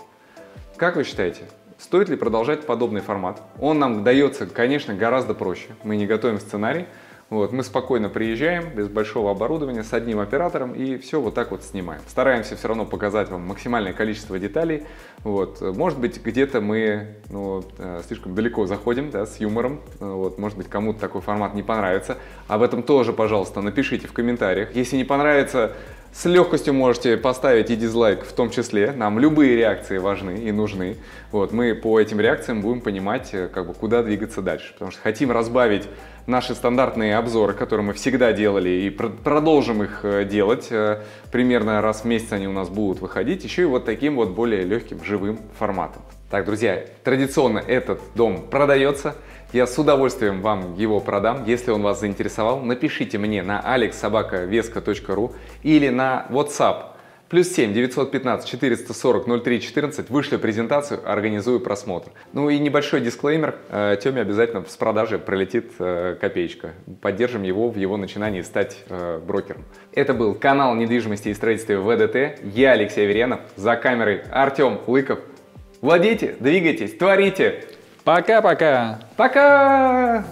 Как вы считаете, стоит ли продолжать подобный формат? Он нам дается, конечно, гораздо проще. Мы не готовим сценарий. Вот, мы спокойно приезжаем без большого оборудования с одним оператором и все вот так вот снимаем. Стараемся все равно показать вам максимальное количество деталей. Вот. Может быть, где-то мы ну, э, слишком далеко заходим да, с юмором. Вот. Может быть, кому-то такой формат не понравится. Об этом тоже, пожалуйста, напишите в комментариях. Если не понравится, С легкостью можете поставить и дизлайк в том числе. Нам любые реакции важны и нужны. Вот, мы по этим реакциям будем понимать, э, как бы, куда двигаться дальше. Потому что хотим разбавить наши стандартные обзоры, которые мы всегда делали, и пр- продолжим их э, делать. Э, Примерно раз в месяц они у нас будут выходить. Еще и вот таким вот более легким, живым форматом. Так, друзья, традиционно этот дом продается. Я с удовольствием вам его продам. Если он вас заинтересовал, напишите мне на alexsobakaveska.ru или на WhatsApp Плюс 7 915 440 03 14. Вышлю презентацию, организую просмотр. Ну и небольшой дисклеймер. Э, Теме обязательно с продажи пролетит э, копеечка. Поддержим его в его начинании стать э, брокером. Это был канал недвижимости и строительства ВДТ. Я Алексей Аверьянов. За камерой Артем Лыков. Владейте, двигайтесь, творите. Пока-пока! Пока!